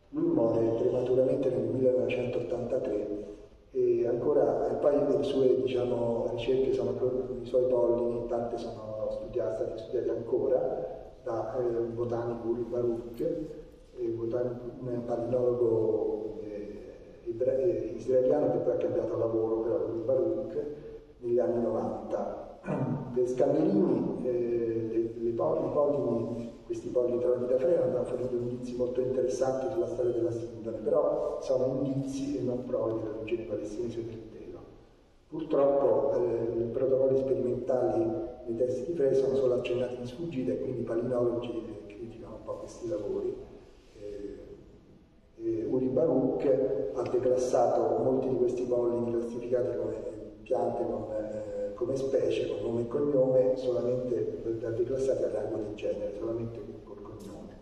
Lui muore prematuramente nel 1983 e ancora, e poi le sue diciamo, ricerche sono i suoi pollini, tante sono studiate, studiate ancora da eh, un botanico Uri Baruch, un palinologo eh, eh, israeliano che poi ha cambiato lavoro, però Uri Baruch, negli anni 90. Per Scanderini eh, le, le, i pollini questi polli trovati da Freno hanno fornito indizi molto interessanti sulla storia della sindone, però sono indizi e non prove dell'origine palestinese del telo. Purtroppo eh, i protocolli sperimentali nei testi di Frey sono solo accennati in sfuggita e quindi palinologi eh, criticano un po' questi lavori. Eh, Uri Baruch ha declassato molti di questi pollini classificati come piante con eh, come specie, con nome e cognome, solamente da declassati al rango di genere, solamente col cognome.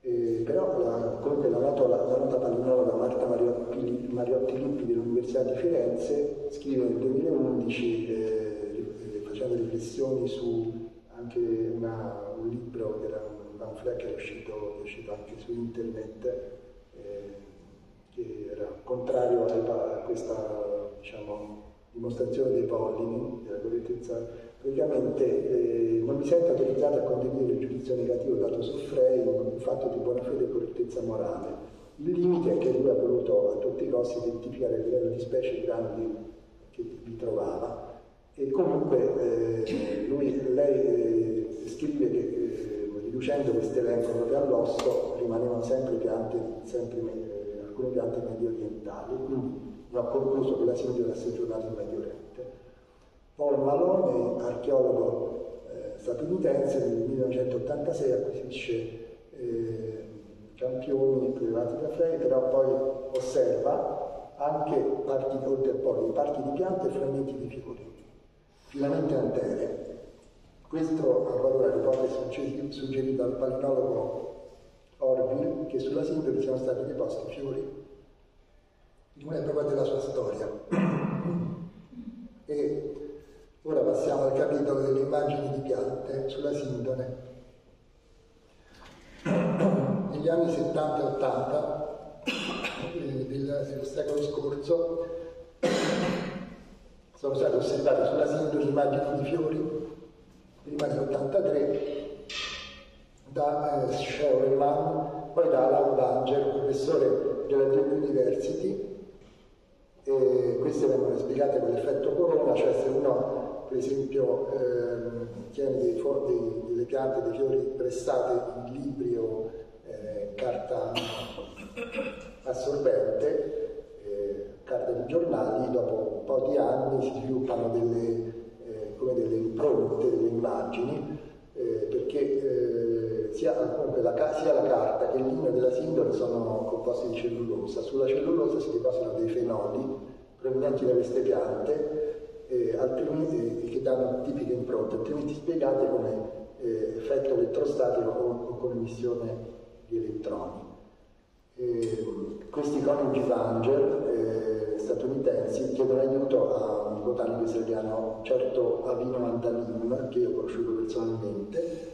E, però la, comunque la nota, la, la nota palinologa Marta Mariotti, Mariotti Lippi dell'Università di Firenze scrive nel 2011, eh, eh, facendo riflessioni su anche una, un libro che era un pamphlet che è uscito, è uscito anche su internet, eh, che era contrario a questa diciamo, dimostrazione dei pollini, della correttezza, praticamente eh, non mi sento autorizzato a condividere il giudizio negativo dato su Frey in fatto di buona fede e correttezza morale. Il limite è che lui ha voluto a tutti i costi identificare il livello di specie grandi che vi trovava e comunque eh, lui, lei eh, scrive che eh, riducendo questo elenco proprio all'osso rimanevano sempre piante, sempre, eh, alcune piante medio orientali, quindi ha concluso che la Sindone era soggiornato in Medio Oriente. Paul Malone, archeologo eh, statunitense, nel 1986 acquisisce eh, campioni prelevati da Frey, però poi osserva anche parti, poi, parti di piante e frammenti di figurine. filamenti antere. Questo a valore l'ipotesi suggerita dal palinologo Orville che sulla sindrome siano stati deposti fiori di una prova della sua storia. E ora passiamo al capitolo delle immagini di piante sulla sindone. Negli anni 70 e 80 eh, del, secolo scorso sono state osservate sulla sindone immagini di fiori prima dell'83 da eh, poi da Alan Banger, professore della Duke University. E queste vengono spiegate con l'effetto corona, cioè se uno per esempio ehm, tiene dei, dei, delle piante, dei fiori prestate in libri o eh, carta assorbente, eh, carta di giornali, dopo un po' di anni si sviluppano delle, eh, delle impronte, delle immagini, eh, perché eh, sia, la, sia la carta che il ligno della sindone sono composti di cellulosa. Sulla cellulosa si depositano dei fenoli provenienti da queste piante eh, altrimenti, che danno tipiche impronte, altrimenti spiegate come eh, effetto elettrostatico o, con emissione di elettroni. Eh, questi coniugi Vanger eh, statunitensi chiedono aiuto a un botanico israeliano, certo Avino Andalim, che io ho conosciuto personalmente,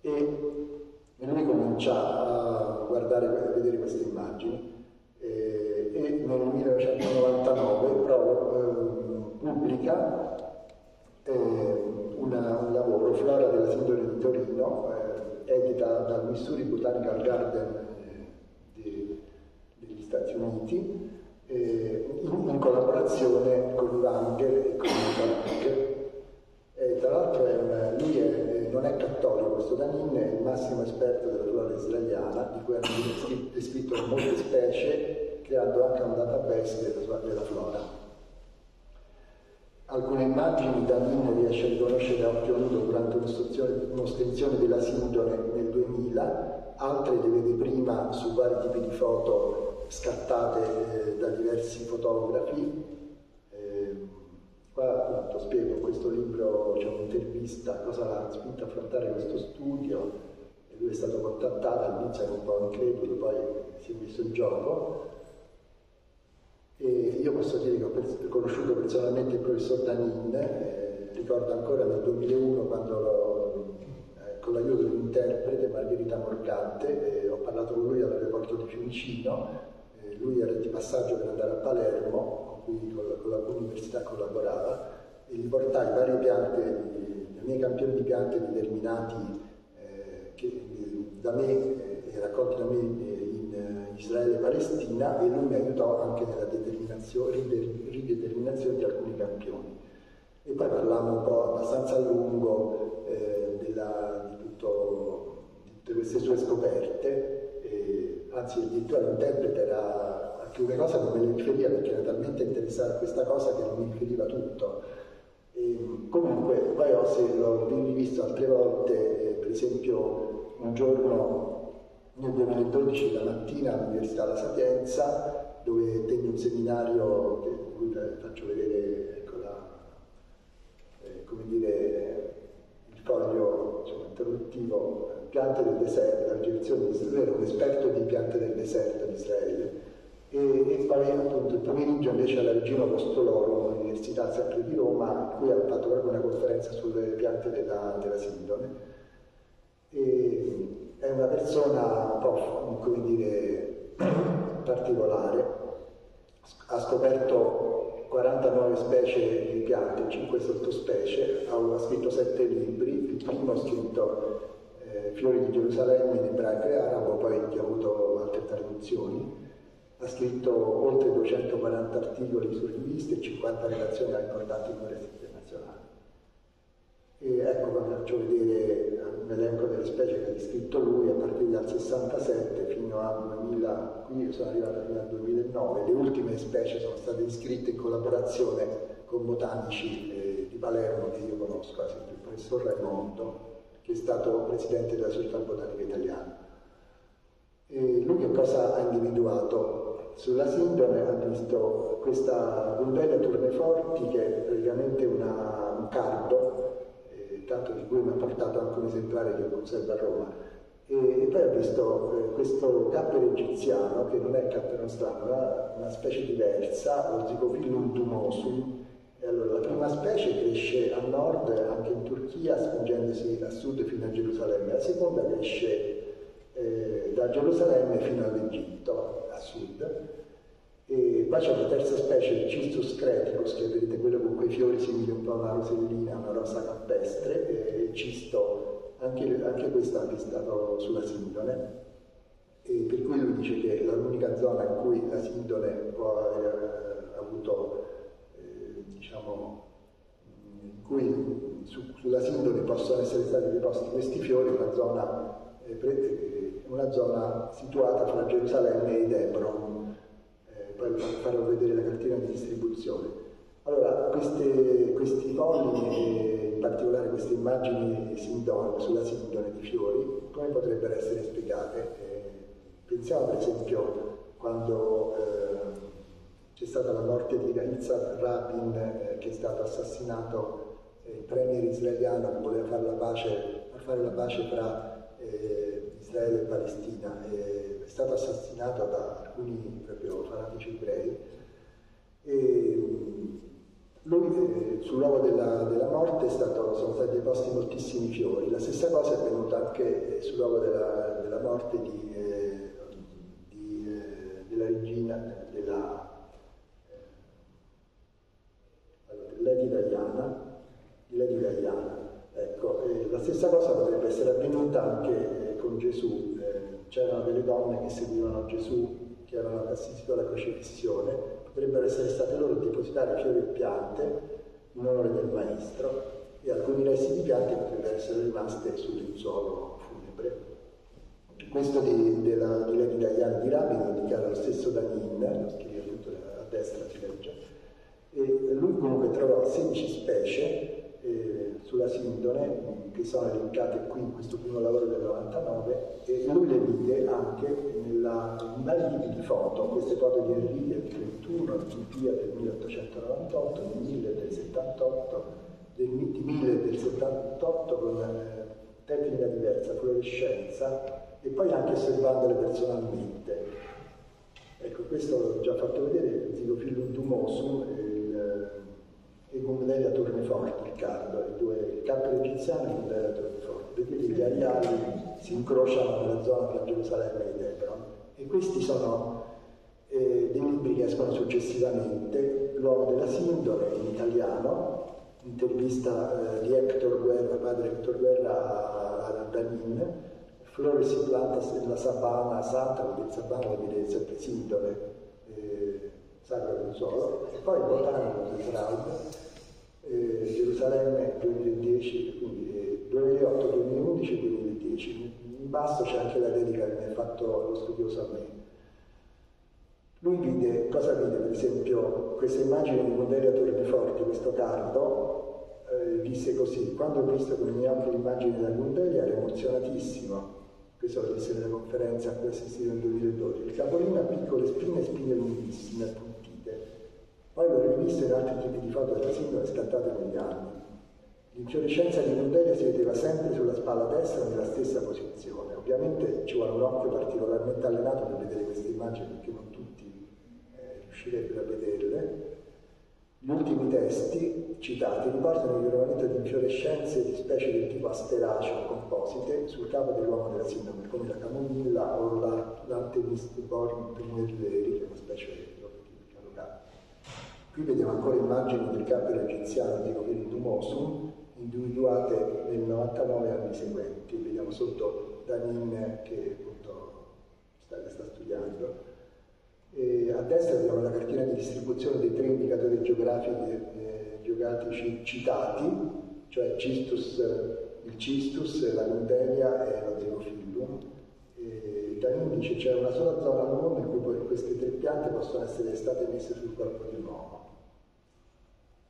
e e lui comincia a guardare, a vedere queste immagini eh, e nel 1999 però, eh, pubblica eh, una, un lavoro, Flora della Sindone di Torino, eh, edita dal Missouri Botanical Garden eh, degli Stati Uniti, eh, in, in, collaborazione con Langer e con Langer. tra l'altro lui è non è cattolico, questo Danin è il massimo esperto della flora israeliana, di cui hanno descritto molte specie, creando anche un database della, della flora. Alcune immagini Danin riesce a riconoscere a occhio nudo durante un'ostensione della Sindone nel 2000, altre le vede prima su vari tipi di foto scattate eh, da diversi fotografi Qua appunto spiego in questo libro, c'è un'intervista, cosa l'ha spinto a affrontare questo studio, e lui è stato contattato, all'inizio era un po' incredulo, poi si è messo in gioco. E io posso dire che ho conosciuto personalmente il professor Danin, eh, ricordo ancora nel 2001 quando lo, eh, con l'aiuto di un interprete, Margherita Morgante, eh, ho parlato con lui all'aeroporto di Fiumicino, lui era di passaggio per andare a Palermo, cui con la, con la università collaborava e gli portai varie piante, i miei campioni di piante determinati eh, che, eh, da me, eh, raccolti da me in eh, Israele e Palestina e lui mi aiutò anche nella determinazione, rideterminazione di alcuni campioni. E poi parlammo un po' abbastanza a lungo eh, della, di, tutto, di, tutte queste sue scoperte, e, anzi addirittura l'interprete era che una cosa ne riferiva perché era talmente interessato a questa cosa che non mi riferiva tutto. E comunque se l'ho rivisto altre volte, eh, per esempio un giorno nel 2012 la mattina all'Università La Sapienza, dove tengo un seminario che cui faccio vedere ecco, la, eh, come dire, il foglio insomma, introduttivo piante del deserto, la ricezione di Israele, un esperto di piante del deserto di Israele e, e poi appunto il pomeriggio invece alla Regina Apostolorum, all'Università sempre di Roma, qui ha fatto proprio una conferenza sulle piante della, della sindone. E è una persona un po' come dire particolare, ha scoperto 49 specie di piante, 5 sottospecie, ha scritto 7 libri, il primo ha scritto eh, Fiori di Gerusalemme in ebraico e arabo, poi ha avuto altre traduzioni ha scritto oltre 240 articoli su riviste e 50 relazioni a importanti congressi internazionali. E ecco qua vi faccio vedere un elenco delle specie che ha descritto lui a partire dal 67 fino al 2000, qui sono arrivato fino al 2009, le ultime specie sono state iscritte in collaborazione con botanici eh, di Palermo che io conosco, ad esempio il professor Raimondo, che è stato presidente della Società Botanica Italiana. E lui che cosa ha individuato? Sulla sindone ha visto questa Gundelia Turneforti che è praticamente una, un cardo, eh, tanto di cui mi ha portato anche un esemplare che conserva a Roma. E, e poi ha visto eh, questo cappero egiziano, che non è cappero strano, ma una specie diversa, lo Zicophyllum tumosum. Allora, la prima specie cresce a nord, anche in Turchia, spingendosi a sud fino a Gerusalemme, la seconda cresce eh, da Gerusalemme fino all'Egitto, a sud. E poi c'è una terza specie, il Cistus creticus, che vedete quello con quei fiori simili un po' a una rosellina, una rosa campestre, e il cisto, anche, anche questo è avvistato sulla Sindone. Per cui lui dice che l'unica zona in cui la Sindone può aver avuto, eh, diciamo, in cui su, sulla Sindone possono essere stati deposti questi fiori, è una zona eh, una zona situata fra Gerusalemme ed Hebron, eh, poi farò vedere la cartina di distribuzione. Allora, queste, questi polli, in particolare queste immagini sindone, sulla sindone di fiori, come potrebbero essere spiegate? Eh, pensiamo per esempio quando eh, c'è stata la morte di Yitzhak Rabin, eh, che è stato assassinato, il premier israeliano che voleva fare la pace, fare la pace tra eh, Israele e Palestina, è stato assassinato da alcuni proprio fanatici ebrei. E lui eh, sul luogo della, della morte stato, sono stati deposti moltissimi fiori, la stessa cosa è avvenuta anche eh, sul luogo della, della morte di, eh, di, eh, della regina, della, eh, Lady Diana, di Lady Diana Ecco, eh, la stessa cosa potrebbe essere avvenuta anche eh, con Gesù. Eh, c'erano delle donne che seguivano Gesù, che erano assistite alla crocifissione, potrebbero essere state loro a depositare fiori e piante in onore del Maestro e alcuni resti di piante potrebbero essere rimaste sul lenzuolo funebre. Questo di, della, di Levi Diane di Rabi lo lo stesso Danin, scrive appunto a destra si legge, e lui comunque trovò 16 specie eh, sulla sindone, che sono elencate qui in questo primo lavoro del 99, e lui le vide anche nella, in tipi di foto, queste foto di Henry del 31, di Pia del 1898, di 1000 del 78, del, di 1000 del 78 con eh, tecnica diversa, fluorescenza, e poi anche osservandole personalmente. Ecco, questo l'ho già fatto vedere, Zilofilum Dumosum, il, e Gonvedelia Torneforte, il cardo, i due, il capo egiziano e Gonvedelia Torneforte. Vedete gli ariali si incrociano nella zona tra Gerusalemme ed Hebron e questi sono eh, dei libri che escono successivamente, L'uomo della sindone in italiano, intervista eh, di Hector Guerra, padre Hector Guerra a, Danin, Flores si planta nella Sabana Santa, vuol dire Sabana vuol dire sempre sindone, sacro del solo, e poi Botanico del Traum, eh, Gerusalemme 2010, quindi eh, 2008, 2011 2010. In basso c'è anche la dedica che mi ha fatto lo studioso a me. Lui vide, cosa vide per esempio, questa immagine di Mondelia Torriforti, questo cardo, eh, disse così, quando ho visto con i miei occhi l'immagine della Mondelia ero emozionatissimo, questo lo disse nella conferenza a cui assistito nel 2012, il capolino ha piccole spine e spine lunghissime, poi l'ho rivisto in altri tipi di foto della sindrome scattate negli anni. L'infiorescenza di Mondelia si vedeva sempre sulla spalla destra nella stessa posizione. Ovviamente ci vuole un occhio particolarmente allenato per vedere queste immagini perché non tutti eh, riuscirebbero a vederle. Gli ultimi testi citati riportano il ritrovamento di infiorescenze di specie del tipo asteraceo composite sul capo dell'uomo della sindrome, come la camomilla o l'antemistborn primuelleri, che è una specie di. Qui vediamo ancora immagini del cappero egiziano di Rovino Dumosum, individuate nel 99 anni seguenti. Vediamo sotto Danin che appunto sta, sta studiando. E a destra vediamo la cartina di distribuzione dei tre indicatori geografici, eh, geografici citati, cioè Cistus, il Cistus, la Gundelia e lo Xenofillum. Danin dice c'è una sola zona al mondo in cui queste tre piante possono essere state messe sul corpo di un uomo.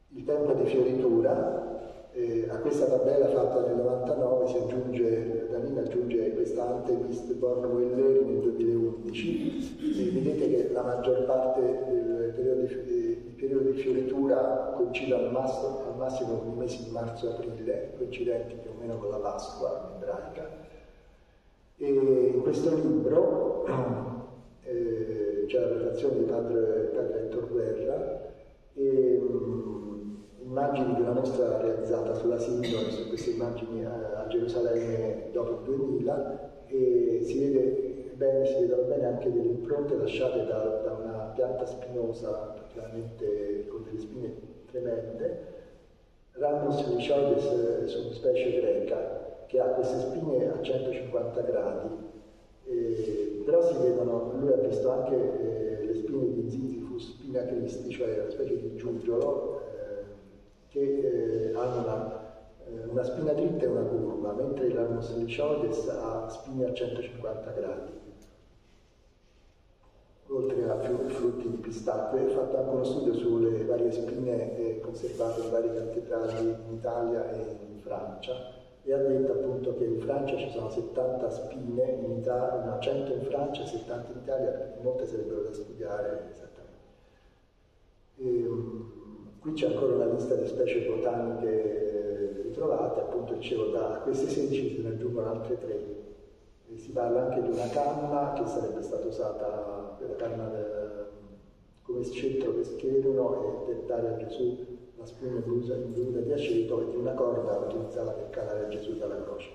Il tempo di fioritura, eh, a questa tabella fatta nel 99 si aggiunge, Danina aggiunge questa Ante Mist Born Welleri nel 2011 15 e vedete che la maggior parte del periodo di, il periodo di fioritura coincide al massimo, al massimo con i mesi di marzo e aprile, coincidenti più o meno con la Pasqua ebraica. E in questo libro eh, c'è la relazione di padre, padre Guerra e um, immagini di una mostra realizzata sulla Sindone, su queste immagini a, a Gerusalemme dopo il 2000 e si vede bene, si vedono bene anche delle impronte lasciate da, da una pianta spinosa, praticamente con delle spine tremende. Ramos lichoides eh, sono specie greca che ha queste spine a 150 gradi, eh, però si vedono, lui ha visto anche eh, le spine di Zizifus spina Christi, cioè una specie di giuggiolo eh, che eh, hanno una eh, una spina dritta e una curva, mentre l'Armus lichoides ha spine a 150 gradi. Oltre a frutti di pistacchio, ha fatto anche uno studio sulle varie spine conservate in varie cattedrali in Italia e in Francia e ha detto appunto che in Francia ci sono 70 spine, in Italia, 100 in Francia e 70 in Italia, molte sarebbero da studiare esattamente. E, ehm, qui c'è ancora una lista di specie botaniche ritrovate, appunto dicevo, da queste 16 se ne aggiungono altre 3. E si parla anche di una canna che sarebbe stata usata la canna del, come scettro pescherino e per dare a Gesù la spugna imbuta di aceto e di una corda utilizzata per calare Gesù dalla croce.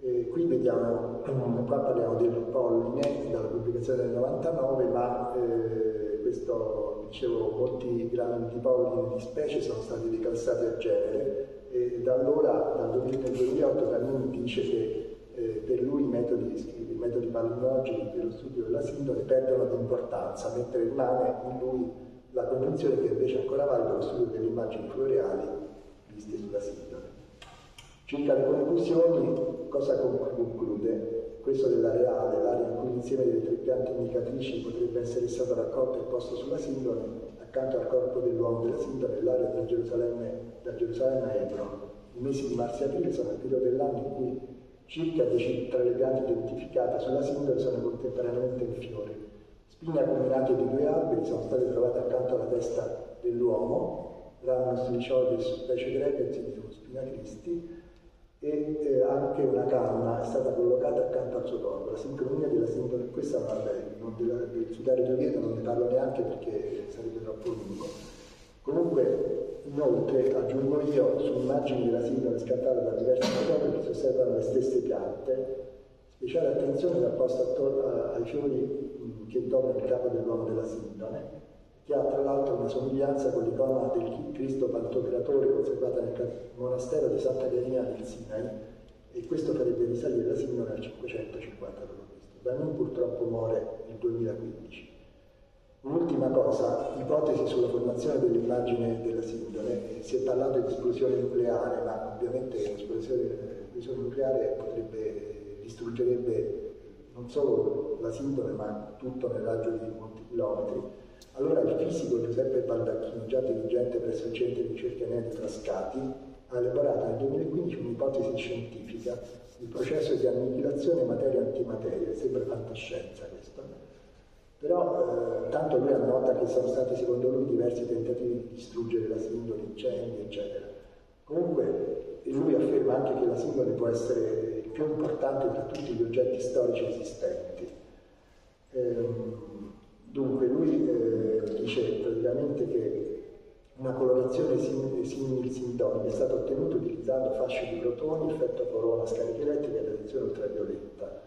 E qui vediamo, <clears throat> qua parliamo del polline dalla pubblicazione del 99, ma eh, questo, dicevo, molti grandi di polline di specie sono stati ricalzati a genere e da allora, dal 2008, Canini dice che eh, per lui i metodi, i metodi palinogeni dello studio della sindone perdono di importanza, mentre rimane in lui la convinzione che invece è ancora valido lo studio delle immagini floreali viste sulla sindone. Circa le conclusioni, cosa conclude? Questo della reale, l'area in cui l'insieme delle tre piante indicatrici potrebbe essere stato raccolto e posto sulla sindone, accanto al corpo dell'uomo della sindone, l'area da Gerusalemme, da Gerusalemme a Ebron. I mesi di marzo e aprile sono il periodo dell'anno in cui circa 10 tra le piante identificate sulla sindone sono contemporaneamente in fiore. Spine accomunate di due alberi sono state trovate accanto alla testa dell'uomo, Ramus lichoides specie greca e Zidifus spina Christi, e eh, anche una canna è stata collocata accanto al suo corpo. La sincronia della sindone, questa vabbè, non della, del di Oviedo non ne parlo neanche perché sarebbe troppo lungo. Comunque, inoltre, aggiungo io, su immagini della sindone scattata da diversi fotografi si osservano le stesse piante, speciale attenzione da posta attorno ai fiori che intorno il capo dell'uomo della sindone, che ha tra l'altro una somiglianza con l'icona del Cristo Pantocratore conservata nel monastero di Santa Caterina del Sinai e questo farebbe risalire la Sindone al 550 d.C. Banin purtroppo muore nel 2015. Un'ultima cosa, ipotesi sulla formazione dell'immagine della Sindone. Si è parlato di esplosione nucleare, ma ovviamente l'esplosione nucleare potrebbe, distruggerebbe non solo la Sindone, ma tutto nel raggio di molti chilometri allora il fisico Giuseppe Baldacchino, già dirigente presso il centro di ricerca di Frascati, ha elaborato nel 2015 un'ipotesi scientifica il processo di annichilazione materia-antimateria, sembra fantascienza questo. Però eh, tanto lui annota che sono stati secondo lui diversi tentativi di distruggere la sindone, incendi, eccetera. Comunque lui afferma anche che la sindone può essere il più importante tra tutti gli oggetti storici esistenti. Ehm, Dunque lui eh, dice praticamente che una colorazione simil-sintonica è stata ottenuta utilizzando fasce di protoni, effetto corona, scariche elettriche e radiazione ultravioletta.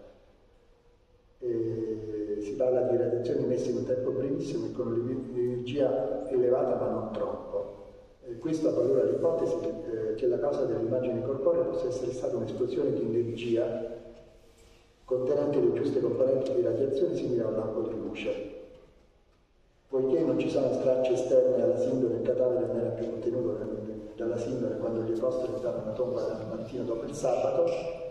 E si parla di radiazioni emesse in un tempo brevissimo e con un'energia elevata ma non troppo. E questo avvalora l'ipotesi eh, che la causa dell'immagine corporea possa essere stata un'esplosione di energia contenente le giuste componenti di radiazione simili a un lampo di luce poiché non ci sono stracci esterne alla sindone, il cadavere non era più contenuto dalla sindone quando gli apostoli stavano nella tomba al mattino dopo il sabato,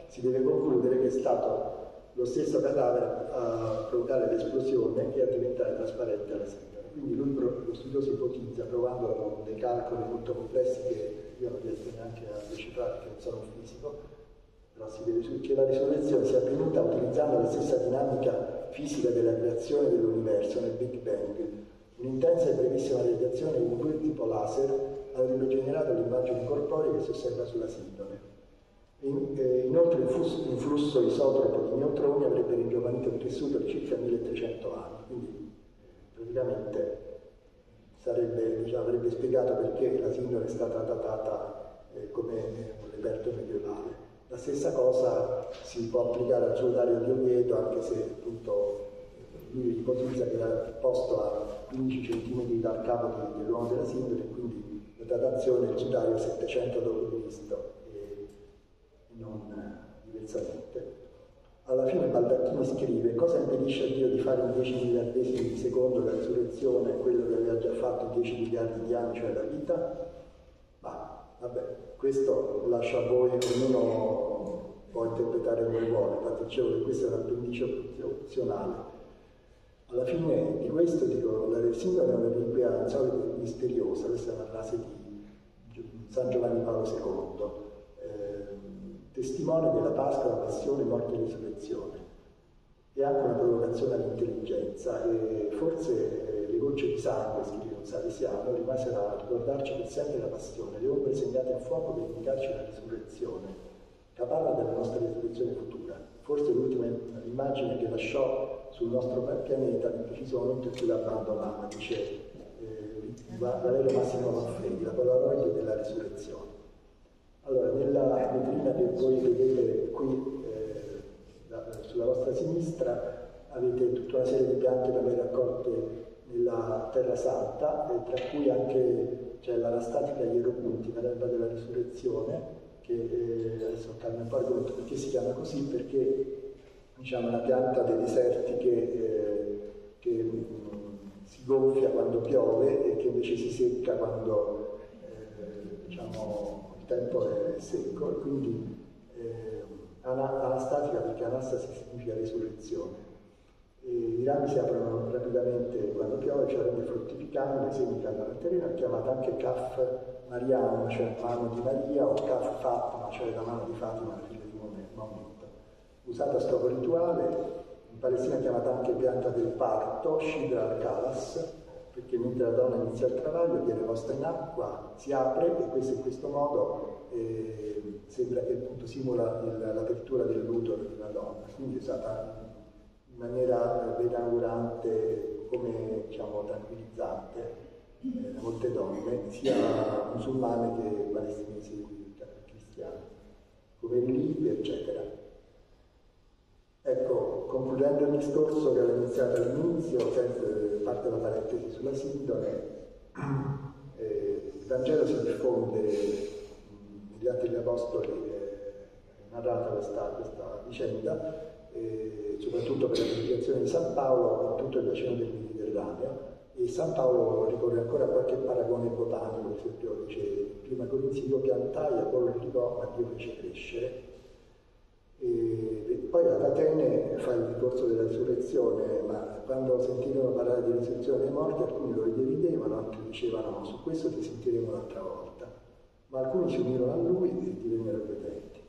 si deve concludere che è stato lo stesso cadavere a provocare l'esplosione e a diventare trasparente alla sindone. Quindi lui, lo studioso ipotizza, provando con dei calcoli molto complessi che io non riesco neanche a decifrare perché non sono un fisico, però si vede che la risurrezione sia avvenuta utilizzando la stessa dinamica fisica della creazione dell'universo nel Big Bang. Un'intensa e brevissima radiazione UV tipo laser avrebbe generato l'immagine corporea che si osserva sulla sindone. In, eh, inoltre il flusso, il flusso isotropo di neutroni avrebbe ringiovanito il tessuto di circa 1300 anni, quindi eh, praticamente sarebbe, diciamo, avrebbe spiegato perché la sindone è stata datata eh, come un reperto medievale. La stessa cosa si può applicare al sudario di Oviedo, anche se appunto lui ipotizza che era posto a 15 cm dal capo dell'uomo della sindone, quindi la datazione del sudario 700 d.C. e non diversamente. Alla fine Baldacchini scrive cosa impedisce a Dio di fare in 10 miliardesimi di secondo la risurrezione quello che aveva già fatto in 10 miliardi di anni, cioè la vita? Ma vabbè, questo lascia a voi, ognuno può interpretare come vuole, infatti dicevo che questo è un appendice opzionale. Alla fine di questo dico, la sindrome è una reliquia insolita misteriosa, questa è una frase di San Giovanni Paolo II, eh, testimone della Pasqua, la passione, morte e risurrezione. E anche una provocazione all'intelligenza e forse eh, le gocce di sangue, scrive un salesiano, rimasero a ricordarci per sempre la passione, le ombre segnate a fuoco per indicarci la risurrezione, che parla della nostra risurrezione futura. Forse l'ultima immagine che lasciò sul nostro pianeta preciso momento in cui l'abbandonava, dice eh, Valerio Massimo Manfredi, la Polaroid della risurrezione. Allora, nella vetrina che voi vedete qui eh, da, sulla vostra sinistra avete tutta una serie di piante da me raccolte nella Terra Santa, tra cui anche c'è l'anastatica Ieropunti, l'erba della risurrezione, che eh, adesso cambia un po' argomento perché si chiama così, perché diciamo, una pianta dei deserti che, eh, che mh, si gonfia quando piove e che invece si secca quando eh, diciamo, il tempo è secco, e quindi eh, anastatica perché anastasi significa risurrezione i rami si aprono rapidamente quando piove, cioè rende fruttificando, i semi cadono nel terreno, è chiamata anche Kaf Mariana, cioè mano di Maria, o Kaf Fatima, cioè la mano di Fatima, la figlia di Maometto. Usata a scopo rituale, in Palestina chiamata anche pianta del parto, Shidra al-Kalas, perché mentre la donna inizia il travaglio viene posta in acqua, si apre e questo, in questo modo eh, sembra che appunto simula il, l'apertura dell'utero una donna. Quindi è usata in maniera benaurante, come diciamo, tranquillizzante, eh, molte donne, sia musulmane che palestinesi cristiane, come rilievi, eccetera. Ecco, concludendo il discorso che avevo iniziato all'inizio, sempre parte la parentesi sulla sindone, <clears throat> eh, il Vangelo si diffonde negli Atti Apostoli, è narrata questa, questa vicenda, eh, soprattutto per la predicazione di San Paolo in tutto il bacino del Mediterraneo e San Paolo ricorre ancora a qualche paragone botanico, per esempio dice prima Corinzi io piantai, Apollo irrigò, ma Dio fece crescere. Ad Atene fa il ricorso della risurrezione, ma quando sentirono parlare di risurrezione dei morti alcuni lo deridevano, altri dicevano su questo ti sentiremo un'altra volta, ma alcuni si unirono a lui e divennero credenti.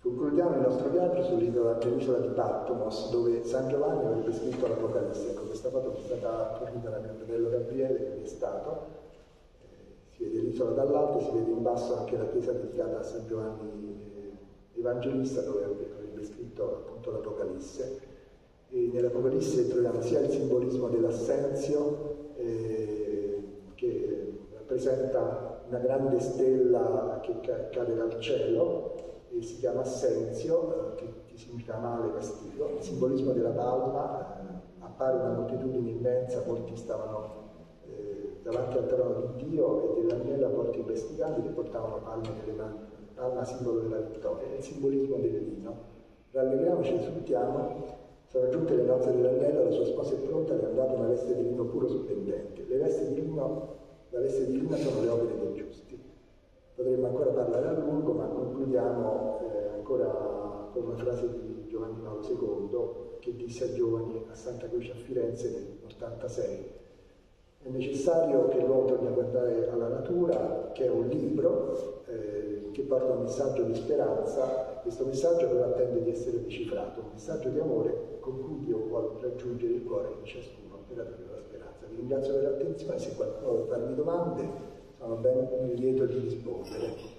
Concludiamo il nostro viaggio sull'isola di Patmos, dove San Giovanni avrebbe scritto l'Apocalisse. Ecco, questa foto è stata fornita da mio fratello Gabriele, che è stato. Eh, si vede l'isola dall'alto si vede in basso anche la chiesa dedicata a San Giovanni Evangelista, dove avrebbe scritto appunto l'Apocalisse. E nell'Apocalisse troviamo sia il simbolismo dell'assenzio, eh, che rappresenta una grande stella che cade dal cielo, e si chiama Assenzio, eh, che, che, significa male, castigo. Il simbolismo della palma eh, appare una moltitudine immensa, molti stavano eh, davanti al trono di Dio e dell'agnello a porti investiganti che portavano palme nelle mani, palma simbolo della vittoria, il simbolismo dell'Elino. Rallegriamoci, esultiamo, sono giunte le nozze dell'agnello, la sua sposa è pronta, le ha dato una veste di lino puro splendente. Le vesti di lino, la veste di lino sono le opere dei giusti. Potremmo ancora parlare a lungo, ma concludiamo eh, ancora con una frase di Giovanni Paolo II che disse ai giovani a Santa Croce a Firenze nel 86. È necessario che l'uomo torni a guardare alla natura, che è un libro, eh, che porta un messaggio di speranza, questo messaggio però attende di essere decifrato, un messaggio di amore con cui Dio vuole raggiungere il cuore di ciascuno per avere la speranza. Vi ringrazio per l'attenzione, se qualcuno vuole farmi domande sono ben lieto di rispondere.